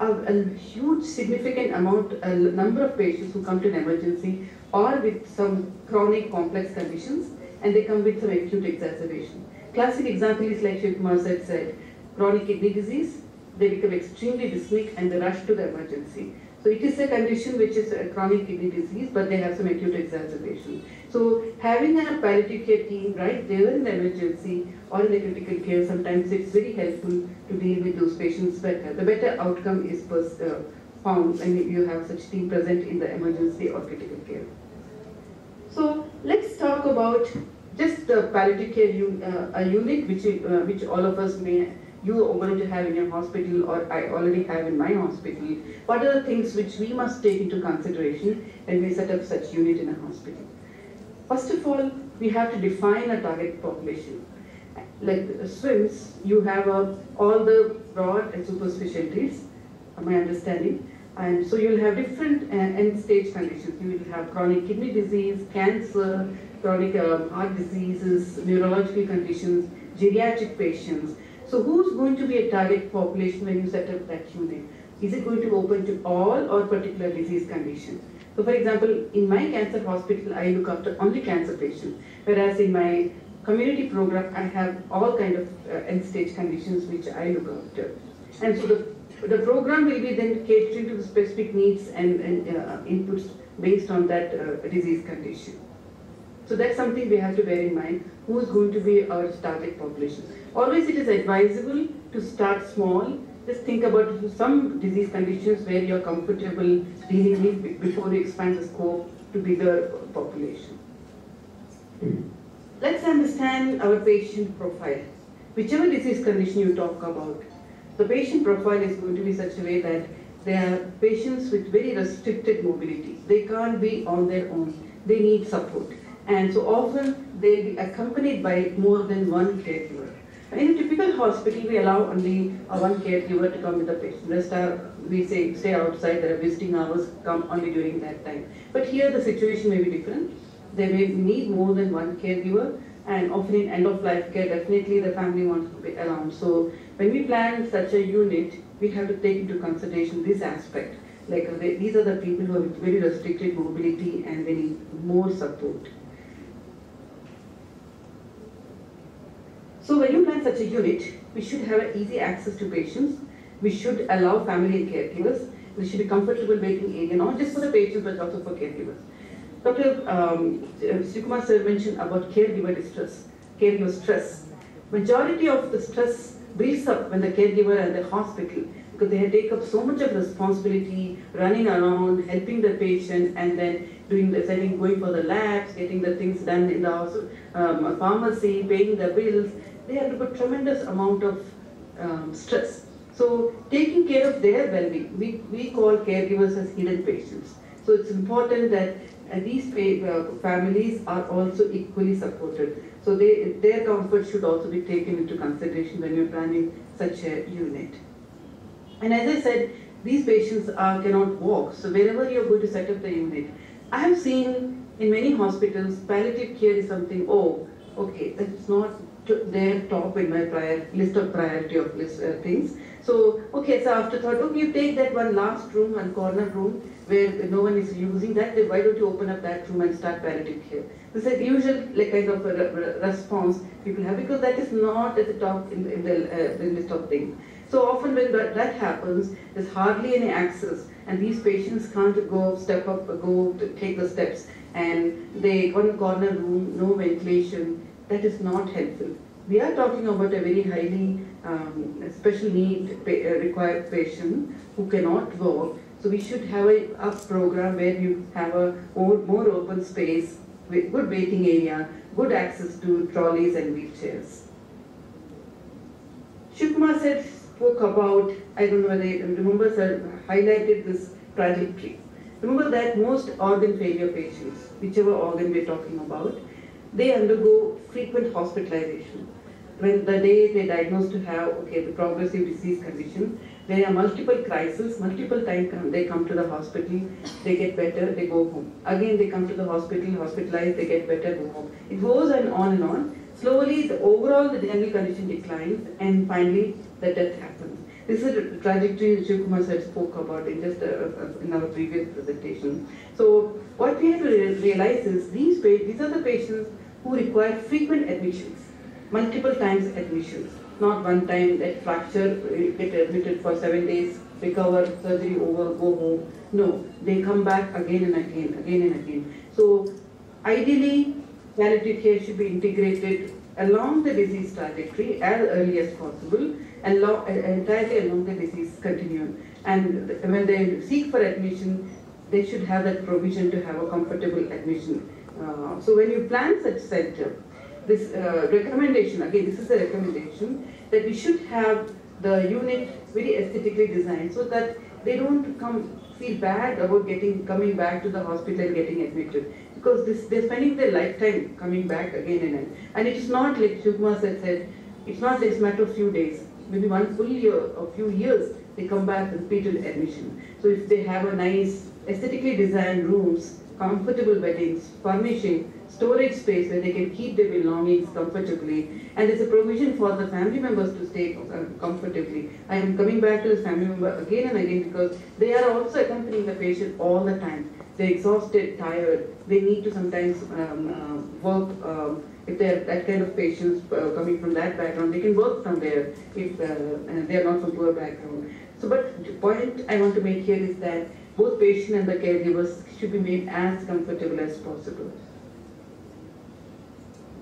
a, a huge significant amount, a number of patients who come to an emergency are with some chronic complex conditions and they come with some acute exacerbation. Classic example is like Shiv Kumar said, chronic kidney disease, they become extremely dyspneic and they rush to the emergency. So it is a condition which is a chronic kidney disease, but they have some acute exacerbation. So having a palliative care team right there in the emergency or in the critical care, sometimes it's very helpful to deal with those patients better. The better outcome is uh, found when you have such team present in the emergency or critical care. So let's talk about just the palliative care un- uh, a unit which uh, which all of us may you are going to have in your hospital or I already have in my hospital. What are the things which we must take into consideration when we set up such unit in a hospital? First of all, we have to define a target population. Like uh, SVIMS, you have uh, all the broad and super specialties, uh, my understanding. And so you'll have different uh, end stage conditions. You will have chronic kidney disease, cancer, chronic um, heart diseases, neurological conditions, geriatric patients. So who's going to be a target population when you set up that unit? Is it going to open to all or particular disease conditions? So for example, in my cancer hospital, I look after only cancer patients, whereas in my community program, I have all kind of uh, end stage conditions which I look after. And so the, the program will be then catering to the specific needs and, and uh, inputs based on that uh, disease condition. So that's something we have to bear in mind. Who is going to be our target population? Always it is advisable to start small. Just think about some disease conditions where you're comfortable dealing with before you expand the scope to bigger population. Let's understand our patient profile. Whichever disease condition you talk about, the patient profile is going to be such a way that they are patients with very restricted mobility. They can't be on their own. They need support. And so often they'll be accompanied by more than one caregiver. In a typical hospital, we allow only uh, one caregiver to come with the patient. Rest are, we say, stay outside, there are visiting hours, come only during that time. But here the situation may be different. They may need more than one caregiver and often in end of life care, definitely the family wants to be around. So when we plan such a unit, we have to take into consideration this aspect. Like uh, they, these are the people who have very restricted mobility and they need more support. So when you plan such a unit, we should have easy access to patients. We should allow family and caregivers. we should be comfortable waiting area, not just for the patients but also for caregivers. Dr. Um, Srikumar sir mentioned about caregiver distress, caregiver stress. Majority of the stress builds up when the caregiver and the hospital because they take up so much of responsibility, running around, helping the patient, and then doing the setting, going for the labs, getting the things done in the um, pharmacy, paying the bills. They have to put tremendous amount of um, stress. So taking care of their well-being, we, we call caregivers as hidden patients. So it's important that uh, these uh, families are also equally supported. So they, their comfort should also be taken into consideration when you're planning such a unit. And as I said, these patients are, cannot walk. So wherever you're going to set up the unit, I have seen in many hospitals, palliative care is something, oh, okay, that's not their top in my prior list of priority of list uh, things. So, okay, so after thought, okay, you take that one last room, one corner room where no one is using that, then why don't you open up that room and start palliative care? This is a usual like kind of response people have because that is not at the top in the, in the, uh, the list of things. So often when that, that happens, there's hardly any access and these patients can't go step up, go take the steps and they one corner room, no ventilation, that is not helpful. We are talking about a very highly um, special need pa- uh, required patient who cannot walk. So we should have a, a program where you have a more, more open space with good waiting area, good access to trolleys and wheelchairs. Shukma said, spoke about, I don't know whether you remember, sir, highlighted this trajectory. Remember that most organ failure patients, whichever organ we're talking about, they undergo frequent hospitalization. When the day they diagnosed to have, okay, the progressive disease condition, there are multiple crises, multiple times they come to the hospital, they get better, they go home. Again, they come to the hospital, hospitalized, they get better, go home. It goes and on and on. Slowly, the overall the general condition declines, and finally, the death happens. This is a trajectory Shiv Kumar sir spoke about in just uh, uh, in our previous presentation. So, what we have to realize is these these are the patients who require frequent admissions, multiple times admissions, not one time that fracture, get admitted for seven days, recover, surgery over, go home. No, they come back again and again, again and again. So, ideally, palliative care should be integrated along the disease trajectory as early as possible and entirely along the disease continuum. And when they seek for admission, they should have that provision to have a comfortable admission. Uh, so when you plan such center, this uh, recommendation, again, this is a recommendation, that we should have the unit very aesthetically designed so that they don't come feel bad about getting coming back to the hospital and getting admitted because this they're spending their lifetime coming back again and again. And it is not like Shukma said, it's not just a matter of few days, maybe one full year or few years they come back with repeated admission. So if they have a nice aesthetically designed rooms, comfortable beddings, furnishing, storage space where they can keep their belongings comfortably, and there's a provision for the family members to stay uh, comfortably. I am coming back to this family member again and again because they are also accompanying the patient all the time. They're exhausted, tired. They need to sometimes um, uh, work. Um, if they're that kind of patients uh, coming from that background, they can work from there if uh, they are not from poor background. So, but the point I want to make here is that both patient and the caregivers should be made as comfortable as possible.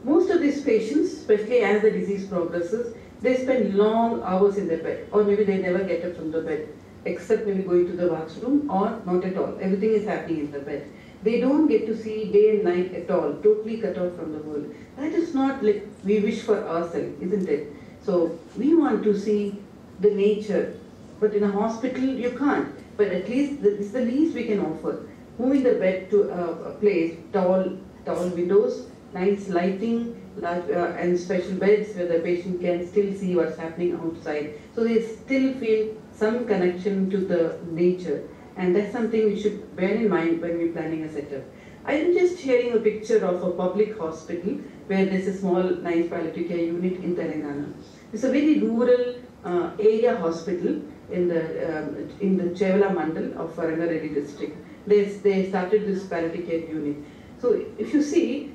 Most of these patients, especially as the disease progresses, they spend long hours in their bed, or maybe they never get up from the bed, except maybe going to the washroom, or not at all. Everything is happening in the bed. They don't get to see day and night at all, totally cut off from the world. That is not like we wish for ourselves, isn't it? So we want to see the nature, but in a hospital you can't. But at least is the least we can offer. Moving the bed to a, a place, tall, tall windows, nice lighting, large, uh, and special beds where the patient can still see what's happening outside. So they still feel some connection to the nature. And that's something we should bear in mind when we're planning a setup. I am just sharing a picture of a public hospital where there's a small, nice palliative care unit in Telangana. It's a very rural uh, area hospital in the um, in the Chevella Mandal of Rangareddy district. They, they started this palliative care unit. So if you see,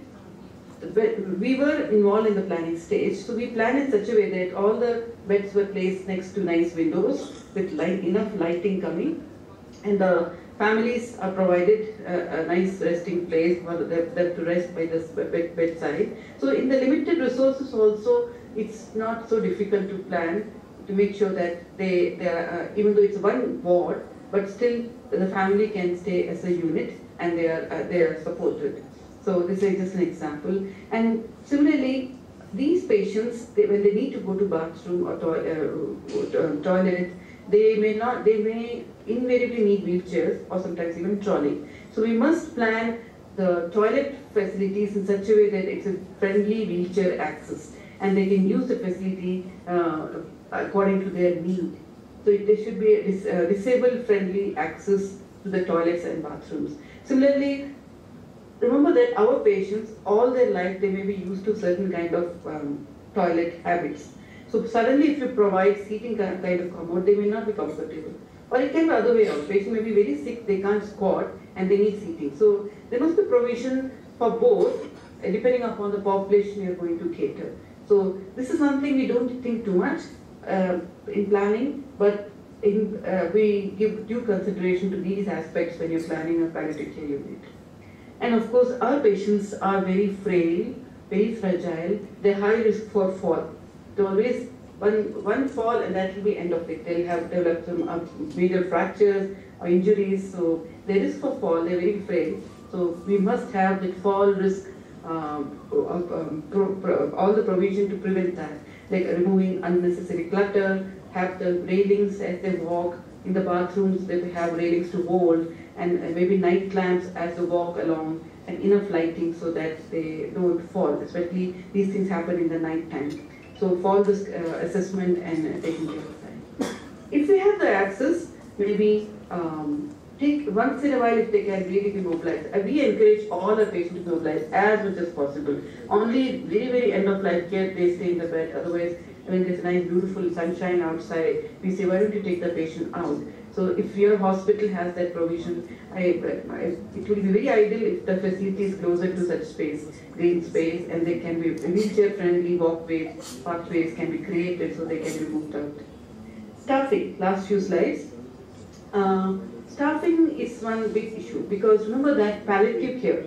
we were involved in the planning stage, so we planned in such a way that all the beds were placed next to nice windows with light, enough lighting coming, and the families are provided a, a nice resting place for them to rest by the bed, bedside. So in the limited resources also, it's not so difficult to plan to make sure that they, they are, uh, even though it's one ward, but still the family can stay as a unit and they are, uh, they are supported. So this is just an example. And similarly, these patients, they, when they need to go to bathroom or to, uh, toilet, they may not, they may invariably need wheelchairs or sometimes even trolley. So we must plan the toilet facilities in such a way that it's a friendly wheelchair access and they can use the facility uh, according to their need. So there should be a dis, uh, disabled friendly access to the toilets and bathrooms. Similarly, remember that our patients, all their life, they may be used to certain kind of um, toilet habits. So suddenly if you provide seating kind of commode, they may not be comfortable. Or it can be other way around. Patient may be very sick, they can't squat and they need seating. So there must be provision for both, depending upon the population you're going to cater. So this is something we don't think too much in planning, but in, uh, we give due consideration to these aspects when you're planning a palliative care unit. And of course, our patients are very frail, very fragile, they're high risk for fall. They always one one fall and that will be end of it. They'll have developed some uh, major fractures or injuries, so their risk for fall, they're very frail. So we must have the fall risk, um, um, all the provision to prevent that, like removing unnecessary clutter, have the railings as they walk, in the bathrooms they have railings to hold, and maybe night lamps as they walk along, and enough lighting so that they don't fall, especially these things happen in the night time. So for this uh, assessment and uh, taking care of that. If we have the access, maybe um, take once in a while if they can really be mobilized. Uh, we encourage all our patients to mobilize as much as possible. Only very, very end of life care, they stay in the bed. Otherwise, when there's nice, beautiful sunshine outside, we say, why don't you take the patient out? So if your hospital has that provision, I, I, it will be very ideal if the facility is closer to such space, green space, and they can be wheelchair-friendly walkways, pathways can be created so they can be moved out. Staffing, last few slides. Uh, staffing is one big issue because remember that palliative care,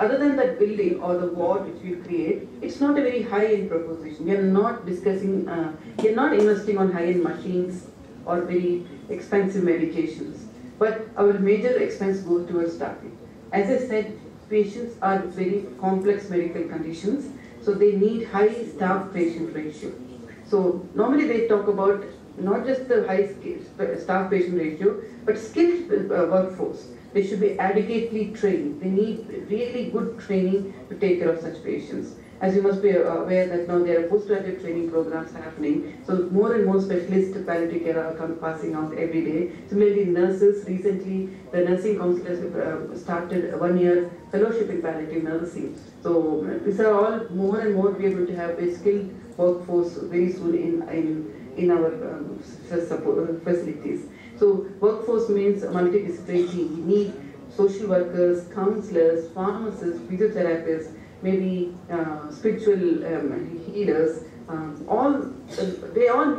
other than that building or the ward which we create, it's not a very high-end proposition. We are not discussing, uh, we are not investing on high-end machines or very expensive medications. But our major expense goes towards staffing. As I said, patients are very complex medical conditions, so they need high staff-patient ratio. So normally they talk about not just the high staff-patient ratio, but skilled uh, workforce. They should be adequately trained. They need really good training to take care of such patients. As you must be aware that now there are postgraduate training programs happening, so more and more specialist palliative care are come passing out every day. Similarly, nurses, recently the nursing council has uh, started a one-year fellowship in palliative nursing. So uh, these are all more and more we are going to have a skilled workforce very soon in, in, in our um, support, facilities. So workforce means multidisciplinary. We need social workers, counselors, pharmacists, physiotherapists, maybe uh, spiritual um, healers, um, all uh, they all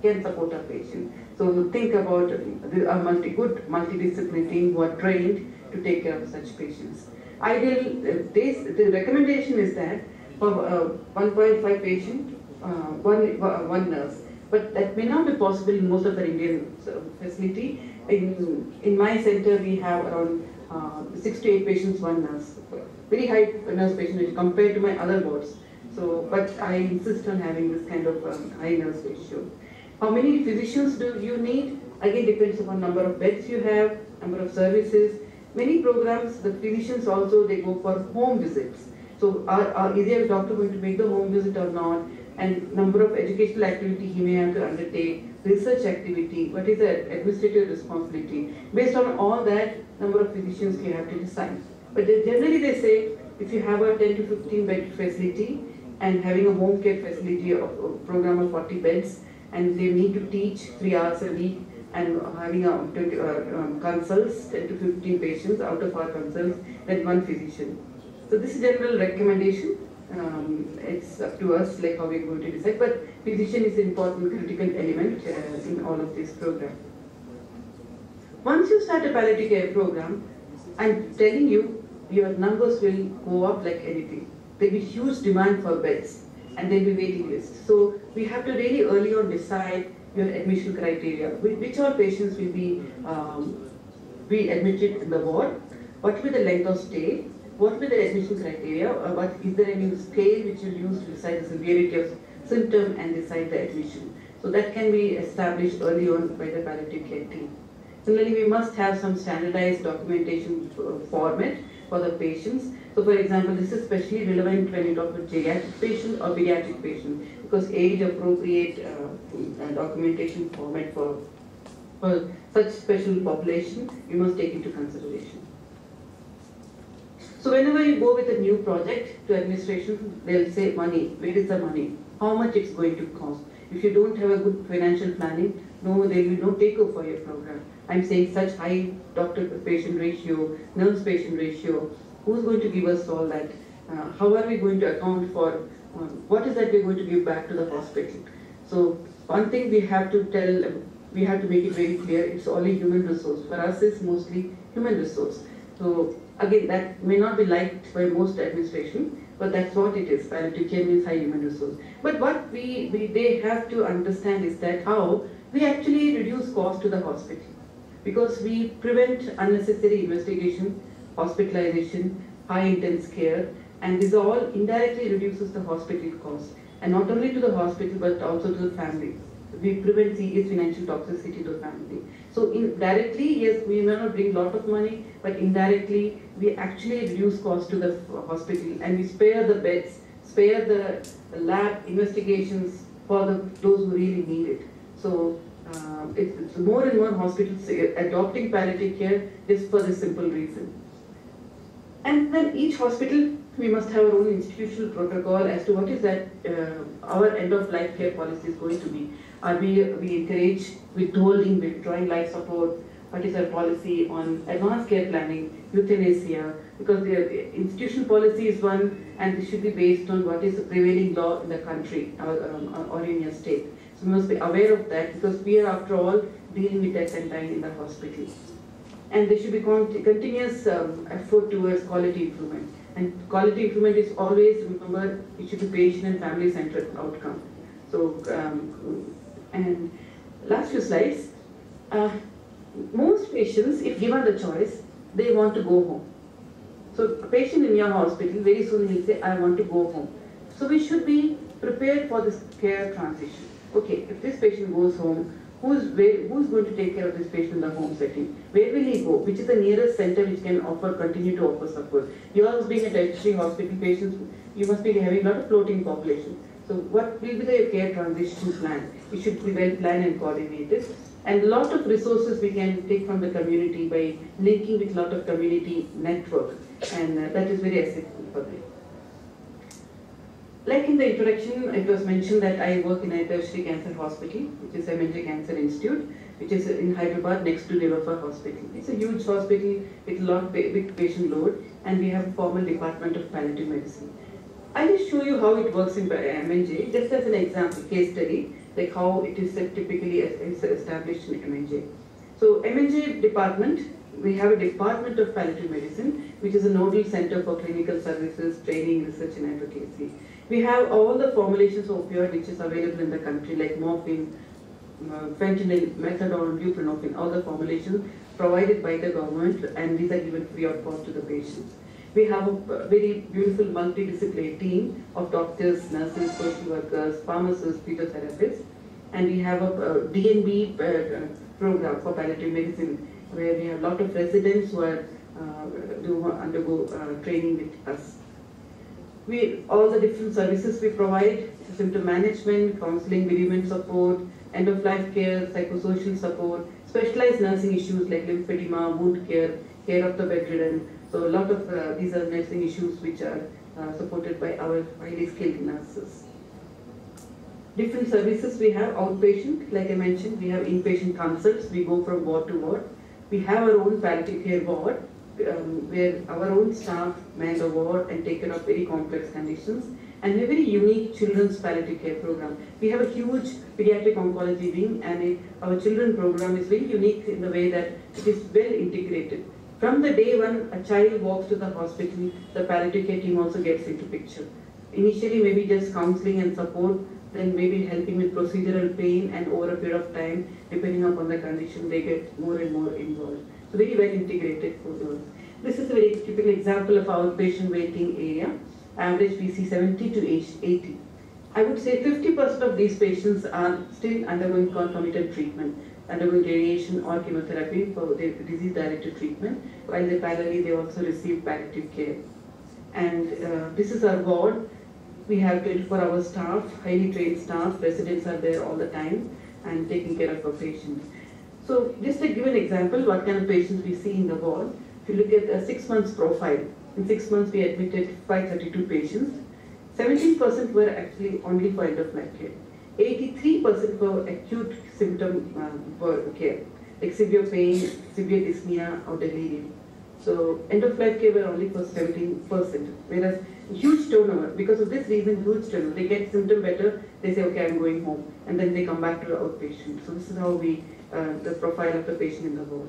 can support a patient. So think about a multi, good multidisciplinary team who are trained to take care of such patients. Ideal, uh, this, the recommendation is that for uh, 1.5 patient, uh, one, one nurse. But that may not be possible in most of the Indian facility. In, in my center, we have around uh, six to eight patients, one nurse. Very high nurse patient ratio compared to my other wards. So, but I insist on having this kind of um, high nurse ratio. How many physicians do you need? Again, depends upon number of beds you have, number of services. Many programs, the physicians also, they go for home visits. So, are, are, is your doctor going to make the home visit or not? And number of educational activity he may have to undertake, research activity, what is the administrative responsibility. Based on all that, number of physicians you have to decide. But generally they say, if you have a 10 to 15 bed facility and having a home care facility of a program of 40 beds, and they need to teach three hours a week and having a 20, uh, um, consults, 10 to 15 patients out of our consults, then one physician. So this is general recommendation. Um, it's up to us like how we're going to decide, but physician is an important critical element uh, in all of this program. Once you start a palliative care program, I'm telling you, your numbers will go up like anything. There'll be huge demand for beds and there'll be waiting lists. So we have to really early on decide your admission criteria, which all patients will be, um, be admitted in the ward, what will be the length of stay, what be the admission criteria, or what is there any scale which you'll use to decide the severity of symptom and decide the admission. So that can be established early on by the palliative care team. Similarly, we must have some standardized documentation uh, format for the patients. So for example, this is especially relevant when you talk about geriatric patient or pediatric patient because age appropriate uh, uh documentation format for, for such special population, we must take into consideration. So whenever you go with a new project to administration, they'll say money, where is the money? How much it's going to cost? If you don't have a good financial planning, no, there will be no takeover for your program. I'm saying such high doctor-patient ratio, nurse-patient ratio, who's going to give us all that? Uh, how are we going to account for, uh, what is that we're going to give back to the hospital? So one thing we have to tell, we have to make it very clear, it's only human resource. For us, it's mostly human resource. So again, that may not be liked by most administration, but that's what it is. Care means high human resource. But what we, we they have to understand is that how we actually reduce cost to the hospital because we prevent unnecessary investigation, hospitalization, high intense care, and this all indirectly reduces the hospital cost. And not only to the hospital, but also to the family. We prevent serious financial toxicity to the family. So indirectly, yes, we may not bring lot of money, but indirectly, we actually reduce cost to the hospital and we spare the beds, spare the lab investigations for the, those who really need it. So uh, it's, it's more and more hospitals adopting palliative care just for this simple reason. And then each hospital, we must have our own institutional protocol as to what is that uh, our end of life care policy is going to be. Are we, we encourage withholding, withdrawing life support? What is our policy on advanced care planning, euthanasia? Because the institutional policy is one and this should be based on what is the prevailing law in the country or, um, or in your state. So we must be aware of that because we are after all dealing with death and dying in the hospital. And there should be continuous um, effort towards quality improvement. And quality improvement is always, remember, it should be patient and family-centered outcome. So, um, and last few slides. Uh, most patients, if given the choice, they want to go home. So a patient in your hospital, very soon he'll say, I want to go home. So we should be prepared for this care transition. Okay, if this patient goes home, who's, where, who's going to take care of this patient in the home setting? Where will he go? Which is the nearest center which can offer, continue to offer support? Yours being a tertiary hospital patients, you must be having a lot of floating population. So what will be the care transition plan? It should be well planned and coordinated. And a lot of resources we can take from the community by linking with a lot of community network. And uh, that is very essential for them. Like in the introduction, it was mentioned that I work in a tertiary cancer hospital, which is MNJ Cancer Institute, which is in Hyderabad next to Niloufer Hospital. It's a huge hospital with a lot big patient load, and we have a formal department of palliative medicine. I will show you how it works in uh, MNJ, just as an example, case study, like how it is typically established in MNJ. So MNJ department, we have a department of palliative medicine, which is a nodal center for clinical services, training, research and advocacy. We have all the formulations of opioid which is available in the country like morphine, uh, fentanyl, methadone, buprenorphine, all the formulations provided by the government and these are given free of cost to the patients. We have a very beautiful multidisciplinary team of doctors, nurses, social workers, pharmacists, physiotherapists, and we have a, DNB uh, program for palliative medicine where we have a lot of residents who are uh, do undergo uh, training with us. We all the different services we provide: symptom management, counseling, bereavement support, end of life care, psychosocial support, specialized nursing issues like lymphedema, wound care, care of the bedridden. So a lot of uh, these are nursing issues which are uh, supported by our highly skilled nurses. Different services we have outpatient, like I mentioned, we have inpatient consults, we go from ward to ward. We have our own palliative care ward, um, where our own staff man the ward and take care of very complex conditions. And a very unique children's palliative care program. We have a huge pediatric oncology wing and it, our children program is very unique in the way that it is well integrated. From the day when a child walks to the hospital, the palliative care team also gets into picture. Initially maybe just counseling and support, then maybe helping with procedural pain and over a period of time, depending upon the condition, they get more and more involved. Very well integrated for. This is a very typical example of our patient waiting area. Average PC 70 to age 80. I would say 50% of these patients are still undergoing concomitant treatment, undergoing radiation or chemotherapy for their disease-directed treatment, while they parallelly they also receive palliative care. And uh, this is our ward. We have 24-hour staff, highly trained staff, residents are there all the time and taking care of our patients. So just to give an example, what kind of patients we see in the ward. If you look at a six months profile, In six months, we admitted 532 patients. 17% were actually only for end-of-life care. 83% were acute symptom um, care, like severe pain, severe dyspnea, or delirium. So end-of-life care were only for 17%, whereas huge turnover, because of this reason, huge turnover. They get symptom better, they say, okay, I'm going home, and then they come back to the outpatient. So this is how we, uh, the profile of the patient in the ward.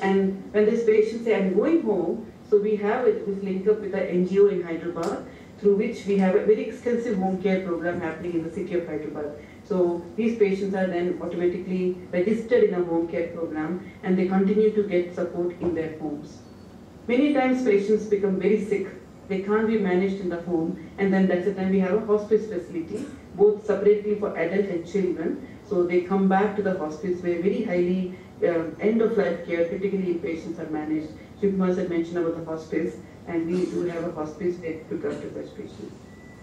And when this patient say, I'm going home, so we have this link up with the NGO in Hyderabad, through which we have a very extensive home care program happening in the city of Hyderabad. So these patients are then automatically registered in a home care program and they continue to get support in their homes. Many times patients become very sick, they can't be managed in the home and then that's the time we have a hospice facility, both separately for adult and children. So they come back to the hospice where very highly uh, end of life care, critically patients are managed. Shivkumar had mentioned about the hospice and we do have a hospice that look after such patients.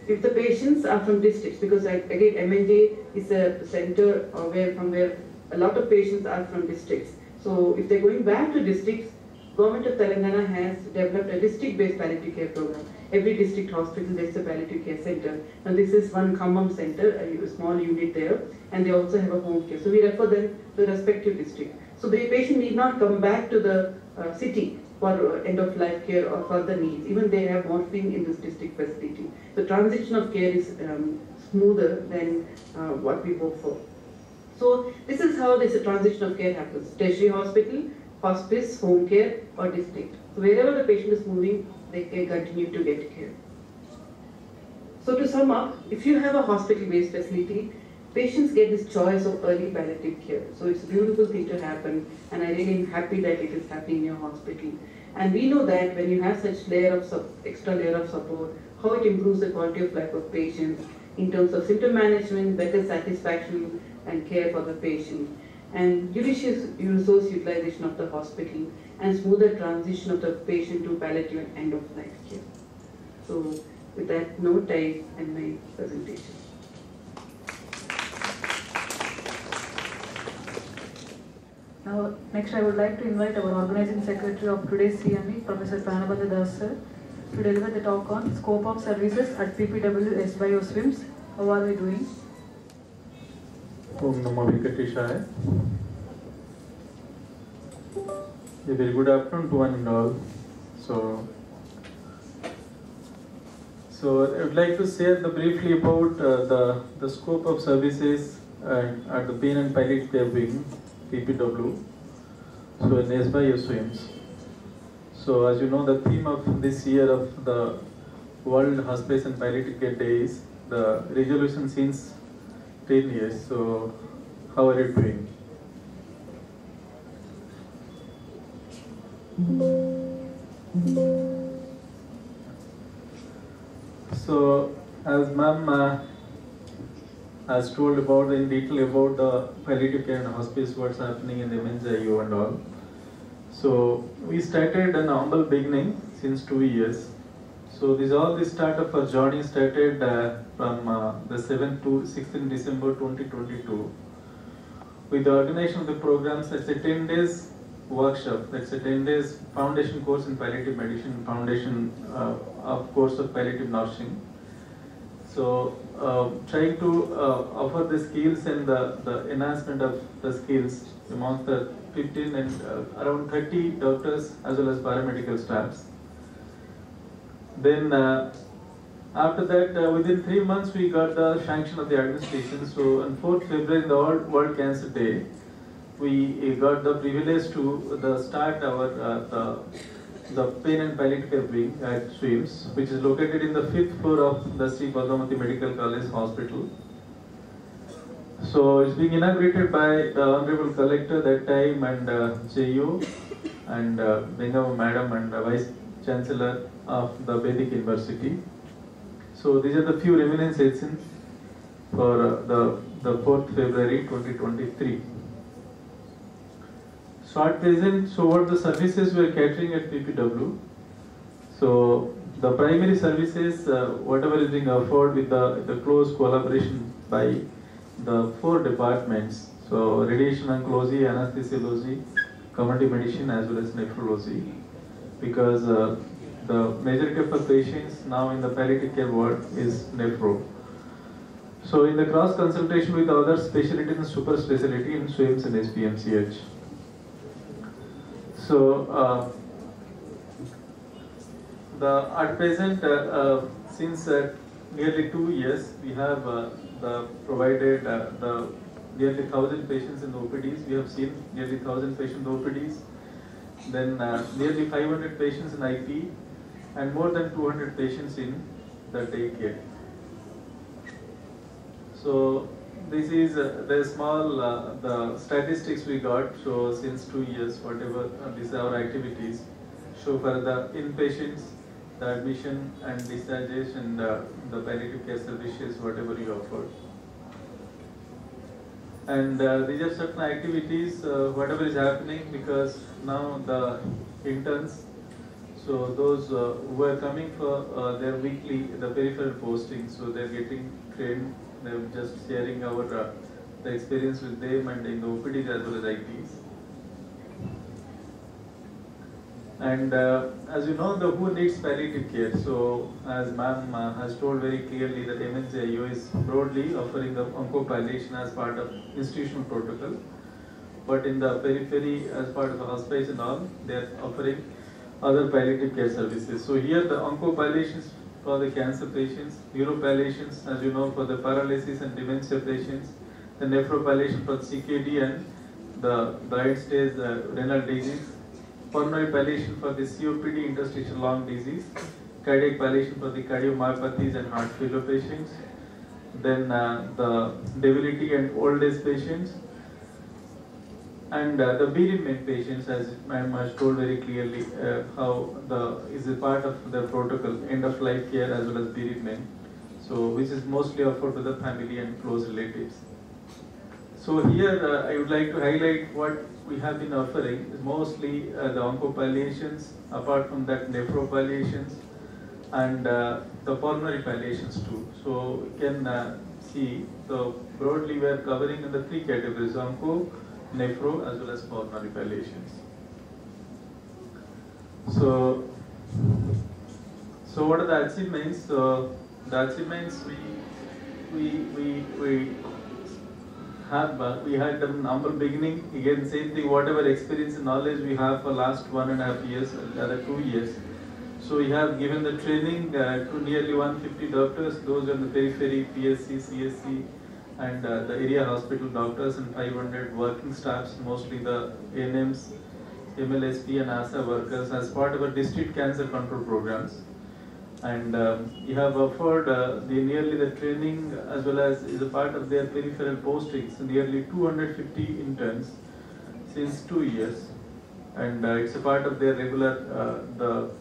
If the patients are from districts, because again MNJ is a center where from where a lot of patients are from districts. So if they're going back to districts, Government of Telangana has developed a district-based palliative care program. Every district hospital there's a palliative care center. Now this is one Khammam center, a small unit there, and they also have a home care. So we refer them to the respective district. So the patient need not come back to the uh, city for uh, end-of-life care or further needs. Even they have morphine in this district facility. The transition of care is um, smoother than uh, what we hope for. So this is how this transition of care happens. Tertiary hospital, hospice, home care or district. So wherever the patient is moving, they continue to get care. So to sum up, if you have a hospital-based facility, patients get this choice of early palliative care. So it's a beautiful thing to happen and I really am happy that it is happening in your hospital. And we know that when you have such layer of extra layer of support, how it improves the quality of life of patients in terms of symptom management, better satisfaction and care for the patient, and judicious resource utilization of the hospital, and smoother transition of the patient to palliative and end of life care. So with that note, I end my presentation. Now, next I would like to invite our organizing secretary of today's CME, Professor Pranabandhu Das sir, to deliver the talk on scope of services at PPW SBIO SVIMS. How are we doing? Om Namo Venkateshaya. A very good afternoon to one and all. So, so I would like to say the briefly about uh, the the scope of services uh, at the pain and palliative care wing, PPW. So in SBI SVIMS. So as you know, the theme of this year of the World Hospice and Palliative Care Day is the resolution since 10 years. So, how are you doing? So, as ma'am uh, has told about in detail about the palliative care and hospice, what's happening in the MNJU and all. So, we started an humble beginning since two years. So this all this start of our journey started uh, from uh, the 7th to 16th December 2022 with the organization of the programs as a 10 days workshop. That's a 10 days foundation course in palliative medicine foundation uh, of course of palliative nursing. So uh, trying to uh, offer the skills and the, the enhancement of the skills amongst the 15 and uh, around 30 doctors as well as paramedical staffs. Then uh, after that, uh, within three months, we got the sanction of the administration. So on 4th February, the World, World Cancer Day, we got the privilege to start our uh, the, the pain and palliative care wing at SVIMS, which is located in the fifth floor of the Sri Padmavati Medical College Hospital. So it's being inaugurated by the Honorable Collector that time and uh, JU and uh, Bengam Madam and uh, Vice Chancellor of the Vedic University. So these are the few reminiscences for uh, the, the 4th February 2023. So at present, so what the services we are catering at PPW. So the primary services, uh, whatever is being offered with the, the close collaboration by the four departments. So radiation oncology, anesthesiology, community medicine as well as nephrology. Because uh, the majority of patients now in the palliative care ward is nephro. So in the cross consultation with other specialties and super specialty in SVIMS and SPMCH. So uh, the at present, uh, uh, since nearly two years, we have the provided the nearly thousand patients in the OPDs. We have seen nearly thousand patients in OPDs. Then uh, nearly 500 patients in IP, and more than 200 patients in the day. So this is uh, the small uh, the statistics we got. So since two years, whatever uh, these are our activities. So for the inpatients, the admission and discharges and uh, the palliative care services, whatever you offer. And uh, these are certain activities, uh, whatever is happening, because now the interns, so those who are coming for their weekly, the peripheral posting, so they're getting trained, they're just sharing our uh, the experience with them and in the OPDs as well as IPs. And uh, as you know, the who needs palliative care. So as ma'am uh, has told very clearly that MNCIO is broadly offering the oncopalliation as part of institutional protocol. But in the periphery, as part of the hospice and all, they are offering other palliative care services. So here the oncopalliations for the cancer patients, neuropalliations, as you know, for the paralysis and dementia patients, the nephropalliation for CKD and the bright stage uh, renal disease, pulmonary palliation for the COPD, interstitial lung disease, cardiac palliation for the cardiomyopathies and heart failure patients, then uh, the debility and old age patients, and uh, the bereavement patients, as Madam has told very clearly, uh, how the is a part of the protocol, end of life care as well as bereavement. So, which is mostly offered to the family and close relatives. So here uh, I would like to highlight what we have been offering is mostly uh, the oncopalliations, apart from that nephropalliations and uh, the pulmonary palliations too. So you can uh, see, so broadly we are covering in the three categories, onco, nephro as well as pulmonary palliations. So, so what are the achievements? So the achievements we, we, we, we have uh, we had a humble beginning again same thing whatever experience and knowledge we have for last one and a half years the other two years so we have given the training uh, to nearly 150 doctors those on the periphery psc csc and uh, the area hospital doctors and 500 working staffs mostly the ANMs MLSP and ASHA workers as part of our district cancer control programs. And um, you have offered uh, the nearly the training as well as is a part of their peripheral postings nearly 250 interns since two years. And uh, it's a part of their regular uh, the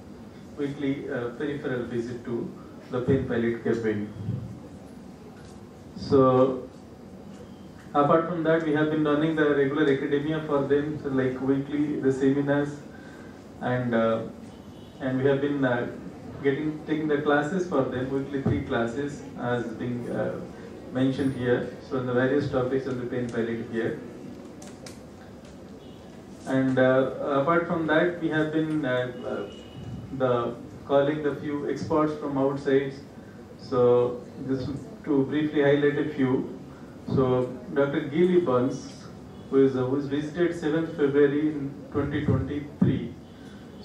weekly uh, peripheral visit to the pain palliative care wing so apart from that we have been running the regular academia for them so like weekly the seminars and uh, and we have been uh, getting taking the classes for them weekly three classes as being uh, mentioned here. So in the various topics of the pain palliative care and uh, apart from that we have been uh, uh, the calling the few experts from outside. So just to briefly highlight a few so dr gilly burns who is uh, who is visited 7th february in 2023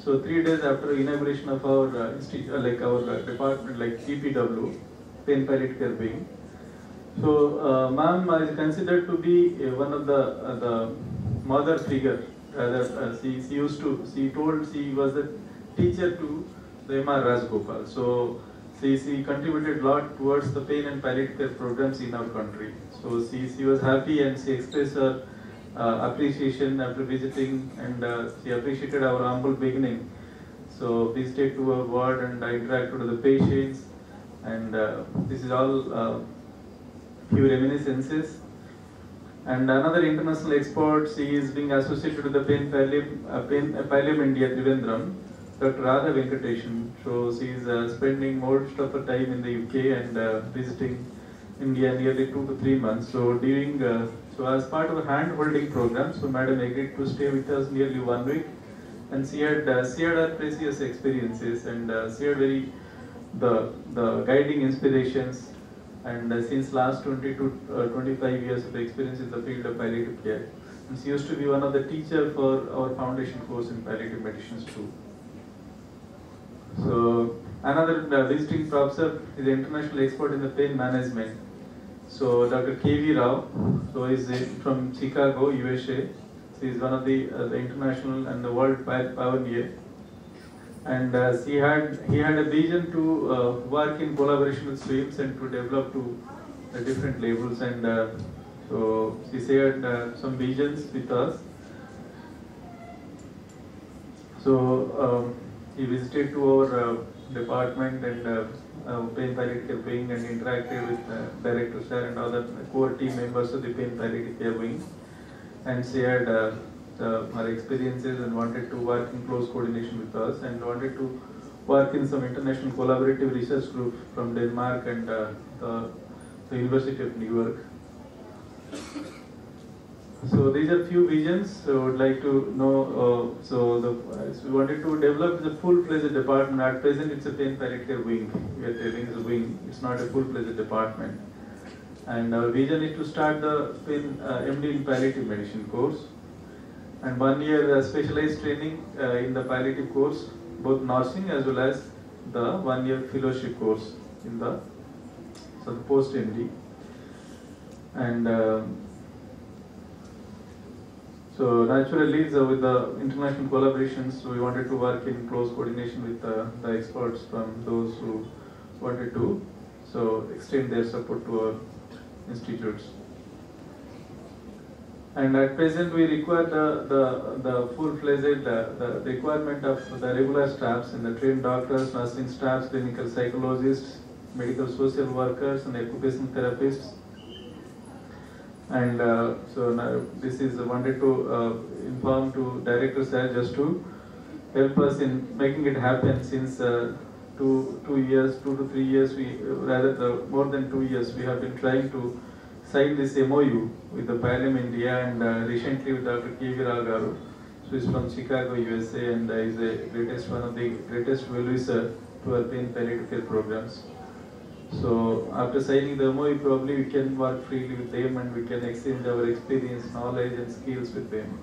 so three days after inauguration of our uh, uh, like our department, like PPW, Pain Palliative Care Wing. So, uh, ma'am is considered to be uh, one of the uh, the mother figure. Rather, she, she used to, she told she was the teacher to the MR Rajagopal. So, she contributed a lot towards the pain and palliative care programs in our country. So, she, was happy and she expressed her uh, appreciation after visiting and uh, she appreciated our humble beginning. So visited to our ward and I interacted with the patients and uh, this is all uh, few reminiscences. And another international expert, she is being associated with the Pain Pallium, uh, Pain, uh, Pallium India Trivandrum, Dr. Radha Venkateshan. So she is uh, spending most of her time in the UK and uh, visiting India nearly two to three months. So during uh, so as part of a hand holding program, so madam agreed to stay with us nearly one week and she had uh, she had her precious experiences and uh, she had very the the guiding inspirations and uh, since last 20 to uh, 25 years of experience in the field of palliative care and she used to be one of the teacher for our foundation course in palliative medicines too so another uh, visiting professor is an international expert in the pain management. So dr kv rao so is uh, from chicago usa she is one of the, uh, the international and the world pi- pioneer. And uh, she had he had a vision to uh, work in collaboration with SVIMS and to develop to the different labels. And uh, so she shared some visions with us. So um, he visited to our uh, department and uh, uh, pain palliative wing and interacted with director sir and other core team members of the pain palliative care wing and shared uh, our experiences and wanted to work in close coordination with us and wanted to work in some international collaborative research group from Denmark and uh, the, the University of New York. So these are few visions. So I would like to know. Uh, so the we wanted to develop the full-fledged department. At present, it's a pain palliative wing. We are telling it's a wing. It's not a full-fledged department. And our vision is to start the pain, uh, MD in palliative medicine course and one year uh, specialized training uh, in the palliative course, both nursing as well as the one year fellowship course in the so the post MD. And um so naturally, so with the international collaborations, we wanted to work in close coordination with uh, the experts from those who wanted to so extend their support to our institutes. And at present, we require the, the, the full-fledged, uh, the requirement of the regular staffs and the trained doctors, nursing staffs, clinical psychologists, medical social workers, and occupational therapists. And uh, so now this is wanted to uh, inform to director sir just to help us in making it happen since uh, two two years, two to three years, we rather the, more than two years, we have been trying to sign this MOU with the Pallium India and uh, recently with Dr. K. V. Rao who is from Chicago, USA, and uh, is the greatest one of the greatest well-wisher to palliative care programs. So after signing the MOU, probably we can work freely with them and we can exchange our experience, knowledge, and skills with them.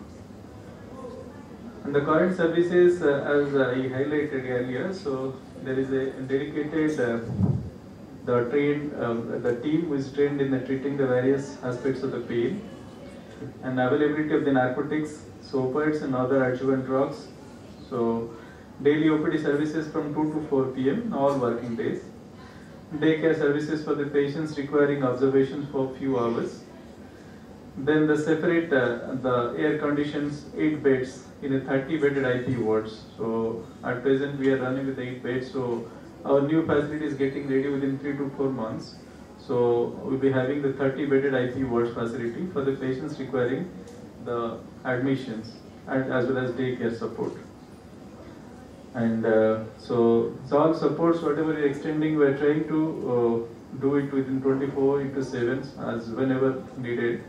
And the current services, uh, as I highlighted earlier, so there is a dedicated uh, the trained um, the team who is trained in the treating the various aspects of the pain and availability of the narcotics, soapiates and other adjuvant drugs. So daily OPD services from 2 to 4 p.m. all working days. Daycare services for the patients requiring observations for a few hours. Then the separate uh, the air conditions 8 beds in a 30 bedded IP wards. So at present we are running with 8 beds. So our new facility is getting ready within 3 to 4 months. So we'll be having the 30 bedded IP wards facility for the patients requiring the admissions and as well as daycare support. And uh, so all supports whatever we're extending, we're trying to uh, do it within 24 into 7 as whenever needed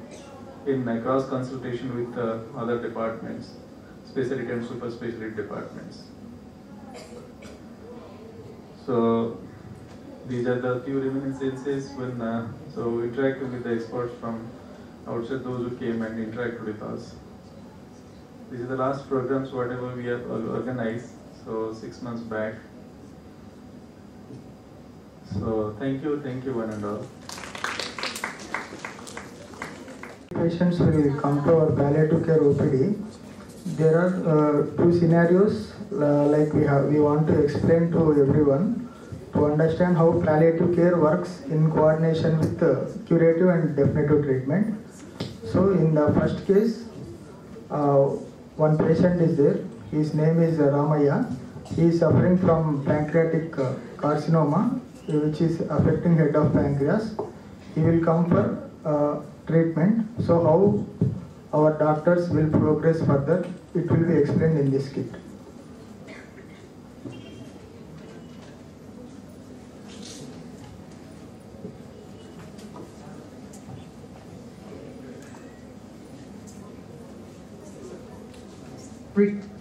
in uh, cross consultation with uh, other departments, specialty and super specialty departments. So these are the few reminiscences when uh, so interacting with the experts from outside those who came and interacted with us. These are the last programs whatever we have organized. So six months back. So thank you, thank you one and all. Patients will come to our palliative care OPD. There are uh, two scenarios uh, like we have we want to explain to everyone to understand how palliative care works in coordination with uh, curative and definitive treatment. So in the first case, uh, one patient is there. His name is Ramaya. He is suffering from pancreatic uh, carcinoma, which is affecting head of pancreas. He will come for uh, treatment. So how our doctors will progress further, it will be explained in this kit. Re-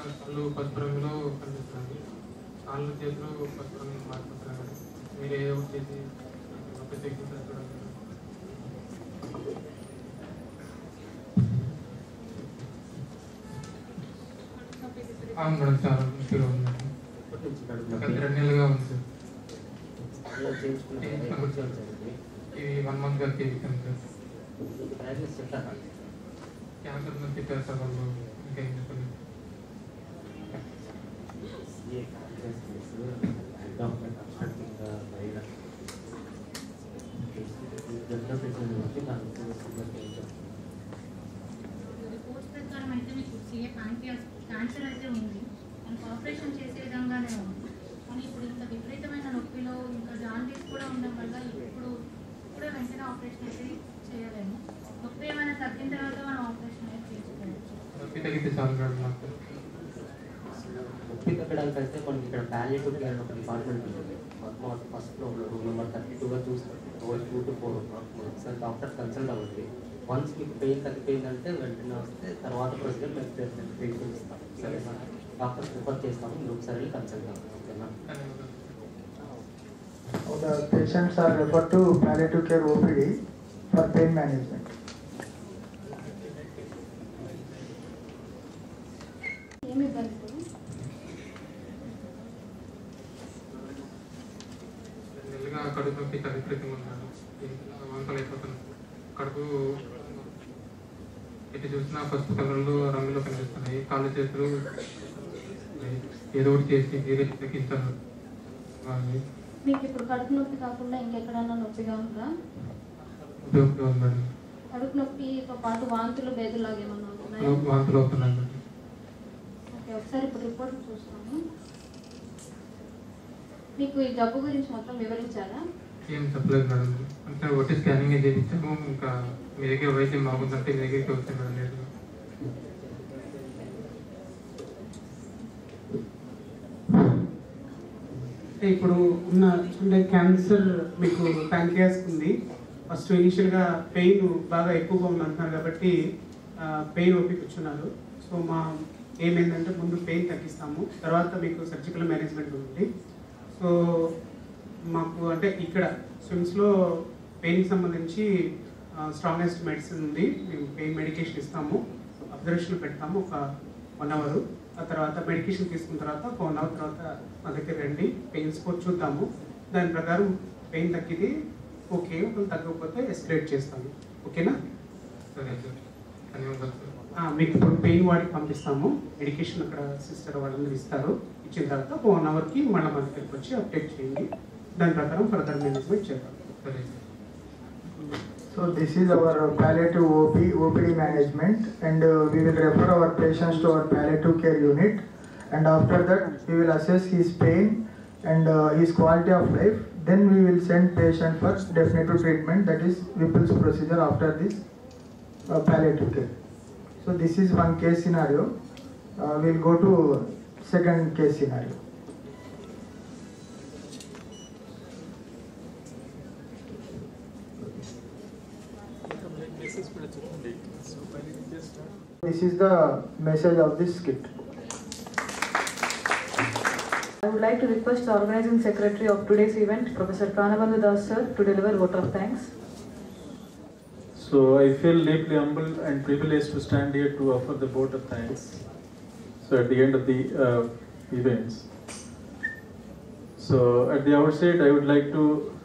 కళ్ళు పసుపు రంగులో కనిపిస్తుంది. కాళ్ళు చేతులు పసుపు రంగు madam మీరు ఏ ఒకటి చేసి నొప్పి తగ్గించారు చూడండి. మేడం. చాలా ఉంది. ఉంది. సార్ ఇది వన్ మంత్గా చేయించాను సార్ క్యాన్సర్ నుంచి సార్ వాళ్ళు ఇంకా మనకి ఇక్కడ ప్యాలియేటివ్ కేర్ ఒక డిపార్ట్మెంట్ ఉంటుంది ఫస్ట్ ఫస్ట్ ఫ్లోర్లో రూమ్ నెంబర్ థర్టీ టూగా చూస్తాం రోజు two to four o'clock ఒకసారి డాక్టర్ కన్సల్ట్ అవ్వండి వన్స్ మీకు పెయిన్ తగ్గిపోయిందంటే వెంటనే వస్తే తర్వాత ప్రొసీజర్ మేము ట్రీట్మెంట్ ఇస్తాం సరేనా డాక్టర్ ప్రిఫర్ చేస్తాము మీరు ఒకసారి వెళ్ళి కన్సల్ట్ అవ్వండి ఓకేనా The patients are referred to palliative care OPD for pain management. ఏమి ఇబ్బంది నెలగా కడుపు నొప్పి విపరీతంగా ఉన్నాను వంకలు అయిపోతున్నాను కడుపు ఎటు చూసినా పసుపు కలర్లో రంగులో కనిపిస్తున్నాయి. కాళ్ళు చేతులు ఏదో ఒకటి చేసి మీరే అది మీకు ఇప్పుడు కడుపు నొప్పి కాకుండా ఇంకెక్కడన్నా నొప్పిగా ఉందా? ఉపయోగం ఉంది మేడం కడుపు నొప్పితో పాటు వాంతులు బేదులాగా ఏమన్నా వాంతులు అవుతున్నాయి. మేడం ఓకే ఒకసారి ఇప్పుడు రిపోర్ట్ చూస్తాము మీకు ఈ జబ్బు గురించి మొత్తం వివరించారా? ఏం చెప్పలేదు మేడం. అంటే ఒకటి స్కానింగ్ చేయించాము ఇంకా మీ దగ్గర వైద్యం బాగుందంటే మీ దగ్గరికి వచ్చాను మేడం లేదు అంటే ఇప్పుడు ఉన్న అంటే క్యాన్సర్ మీకు ప్యాంక్రియాస్ ఉంది. ఫస్ట్ ఇనిషియల్గా పెయిన్ బాగా ఎక్కువగా ఉంది అంటున్నారు కాబట్టి పెయిన్ ఓపి కూర్చున్నారు సో మా ఏమైందంటే ముందు పెయిన్ తగ్గిస్తాము. తర్వాత మీకు సర్జికల్ మేనేజ్మెంట్ ఉంది. సో మాకు అంటే ఇక్కడ స్విమ్స్లో పెయిన్కి సంబంధించి స్ట్రాంగెస్ట్ మెడిసిన్ ఉంది. మేము పెయిన్ మెడికేషన్ ఇస్తాము. అబ్జర్వేషన్ పెడతాము ఒక వన్ అవర్. ఆ తర్వాత మెడికేషన్ తీసుకున్న తర్వాత ఒక వన్ అవర్ తర్వాత మా దగ్గర రండి. పెయిన్ స్కోర్ చూద్దాము. దాని ప్రకారం పెయిన్ తగ్గితే ఓకే ఒకవేళ తగ్గకపోతే ఎస్కలేట్ చేస్తాము. ఓకేనా? సరే మీకు ఇప్పుడు పెయిన్ వాడికి పంపిస్తాము. మెడికేషన్ అక్కడ సిస్టర్ వాళ్ళందరూ ఇస్తారు. ఇచ్చిన తర్వాత ఒక వన్ అవర్కి మళ్ళీ మన దగ్గరికి వచ్చి అప్డేట్ చేయండి దాని ప్రకారం ఫర్దర్ మేనేజ్మెంట్ చేద్దాం So this is our palliative OP, OPD management and uh, we will refer our patients to our palliative care unit and after that we will assess his pain and uh, his quality of life. Then we will send patient for definitive treatment that is Whipple's procedure after this uh, palliative care. So this is one case scenario. Uh, will go to second case scenario. This is the message of this skit. I would like to request the organizing secretary of today's event, Professor Pranabandhu Das sir, to deliver vote of thanks. So I feel deeply humbled and privileged to stand here to offer the vote of thanks. So at the end of the uh, events. So at the outset, I would like to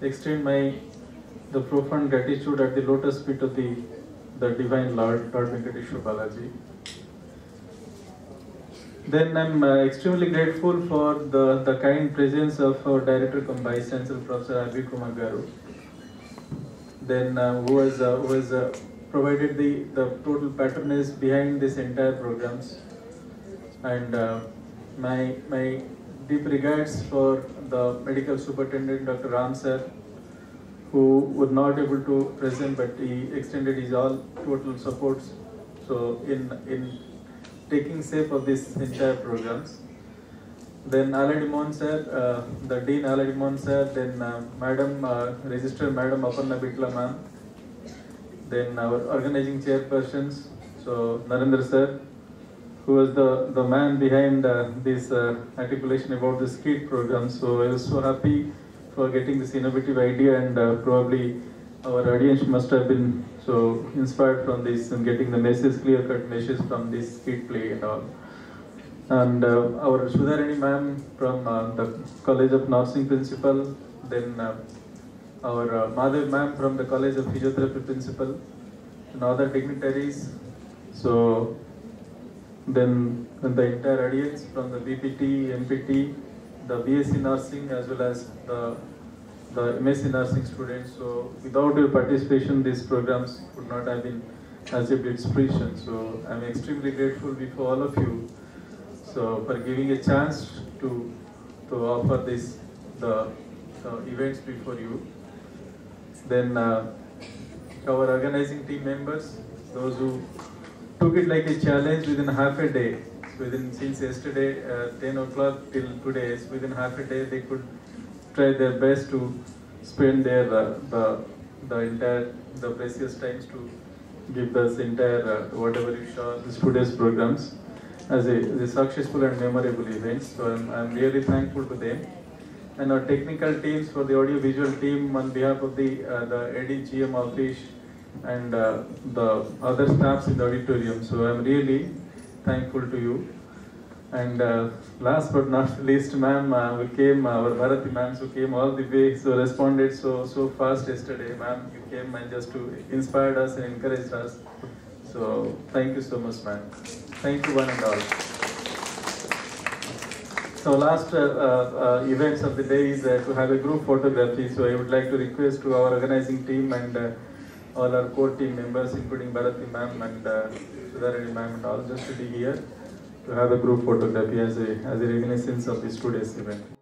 extend my the profound gratitude at the lotus feet of the the divine Lord, Lord Venkateshwar Balaji. Then I'm uh, extremely grateful for the, the kind presence of our director cum chancellor Professor R.V. Kumar Garu. Then uh, who has uh, who has uh, provided the the total patronage behind this entire programs, and uh, my my deep regards for the medical superintendent Dr. Ram sir, who was not able to present but he extended his all total supports. So in in taking shape of this entire programs. then Aladimon sir, uh, the Dean Aladimon sir, then uh, Madam, uh, Register Madam Aparna Bitla ma'am, then our organizing chairpersons, so Narendra sir, who was the, the man behind uh, this uh, articulation about the skate program. So I was so happy for getting this innovative idea and uh, probably our audience must have been so inspired from this and getting the message, clear cut message from this skate play and all. And uh, our Sudharani ma'am from uh, the College of Nursing principal, then uh, our uh, Madhav ma'am from the College of Physiotherapy principal, and other dignitaries. So then the entire audience from the BPT, MPT, the BSc nursing as well as the the MSc nursing students. So without your participation, these programs would not have been achieved its fruition. So I'm extremely grateful before all of you. So for giving a chance to to offer this the, the events before you. Then uh, our organizing team members, those who took it like a challenge within half a day. Within since yesterday, uh, 10 o'clock till today, so within half a day, they could try their best to spend their uh, the the entire the precious times to give this entire uh, whatever you saw this today's programs as a, as a successful and memorable event. So I'm, I'm really thankful to them and our technical teams for the audio visual team on behalf of the uh, the ADGM office and uh, the other staffs in the auditorium. So I'm really thankful to you. And uh, last but not least, ma'am, uh, we came, our Bharati ma'am, who came all the way, so responded so so fast yesterday, ma'am. You came and just to inspired us and encouraged us. So thank you so much, ma'am. Thank you one and all. So last uh, uh, uh, events of the day is uh, to have a group photography. So I would like to request to our organizing team and uh, all our core team members, including Bharati ma'am and uh, Sudharani ma'am and all, just to be here to have a group photography as a as a reminiscence of this today's event.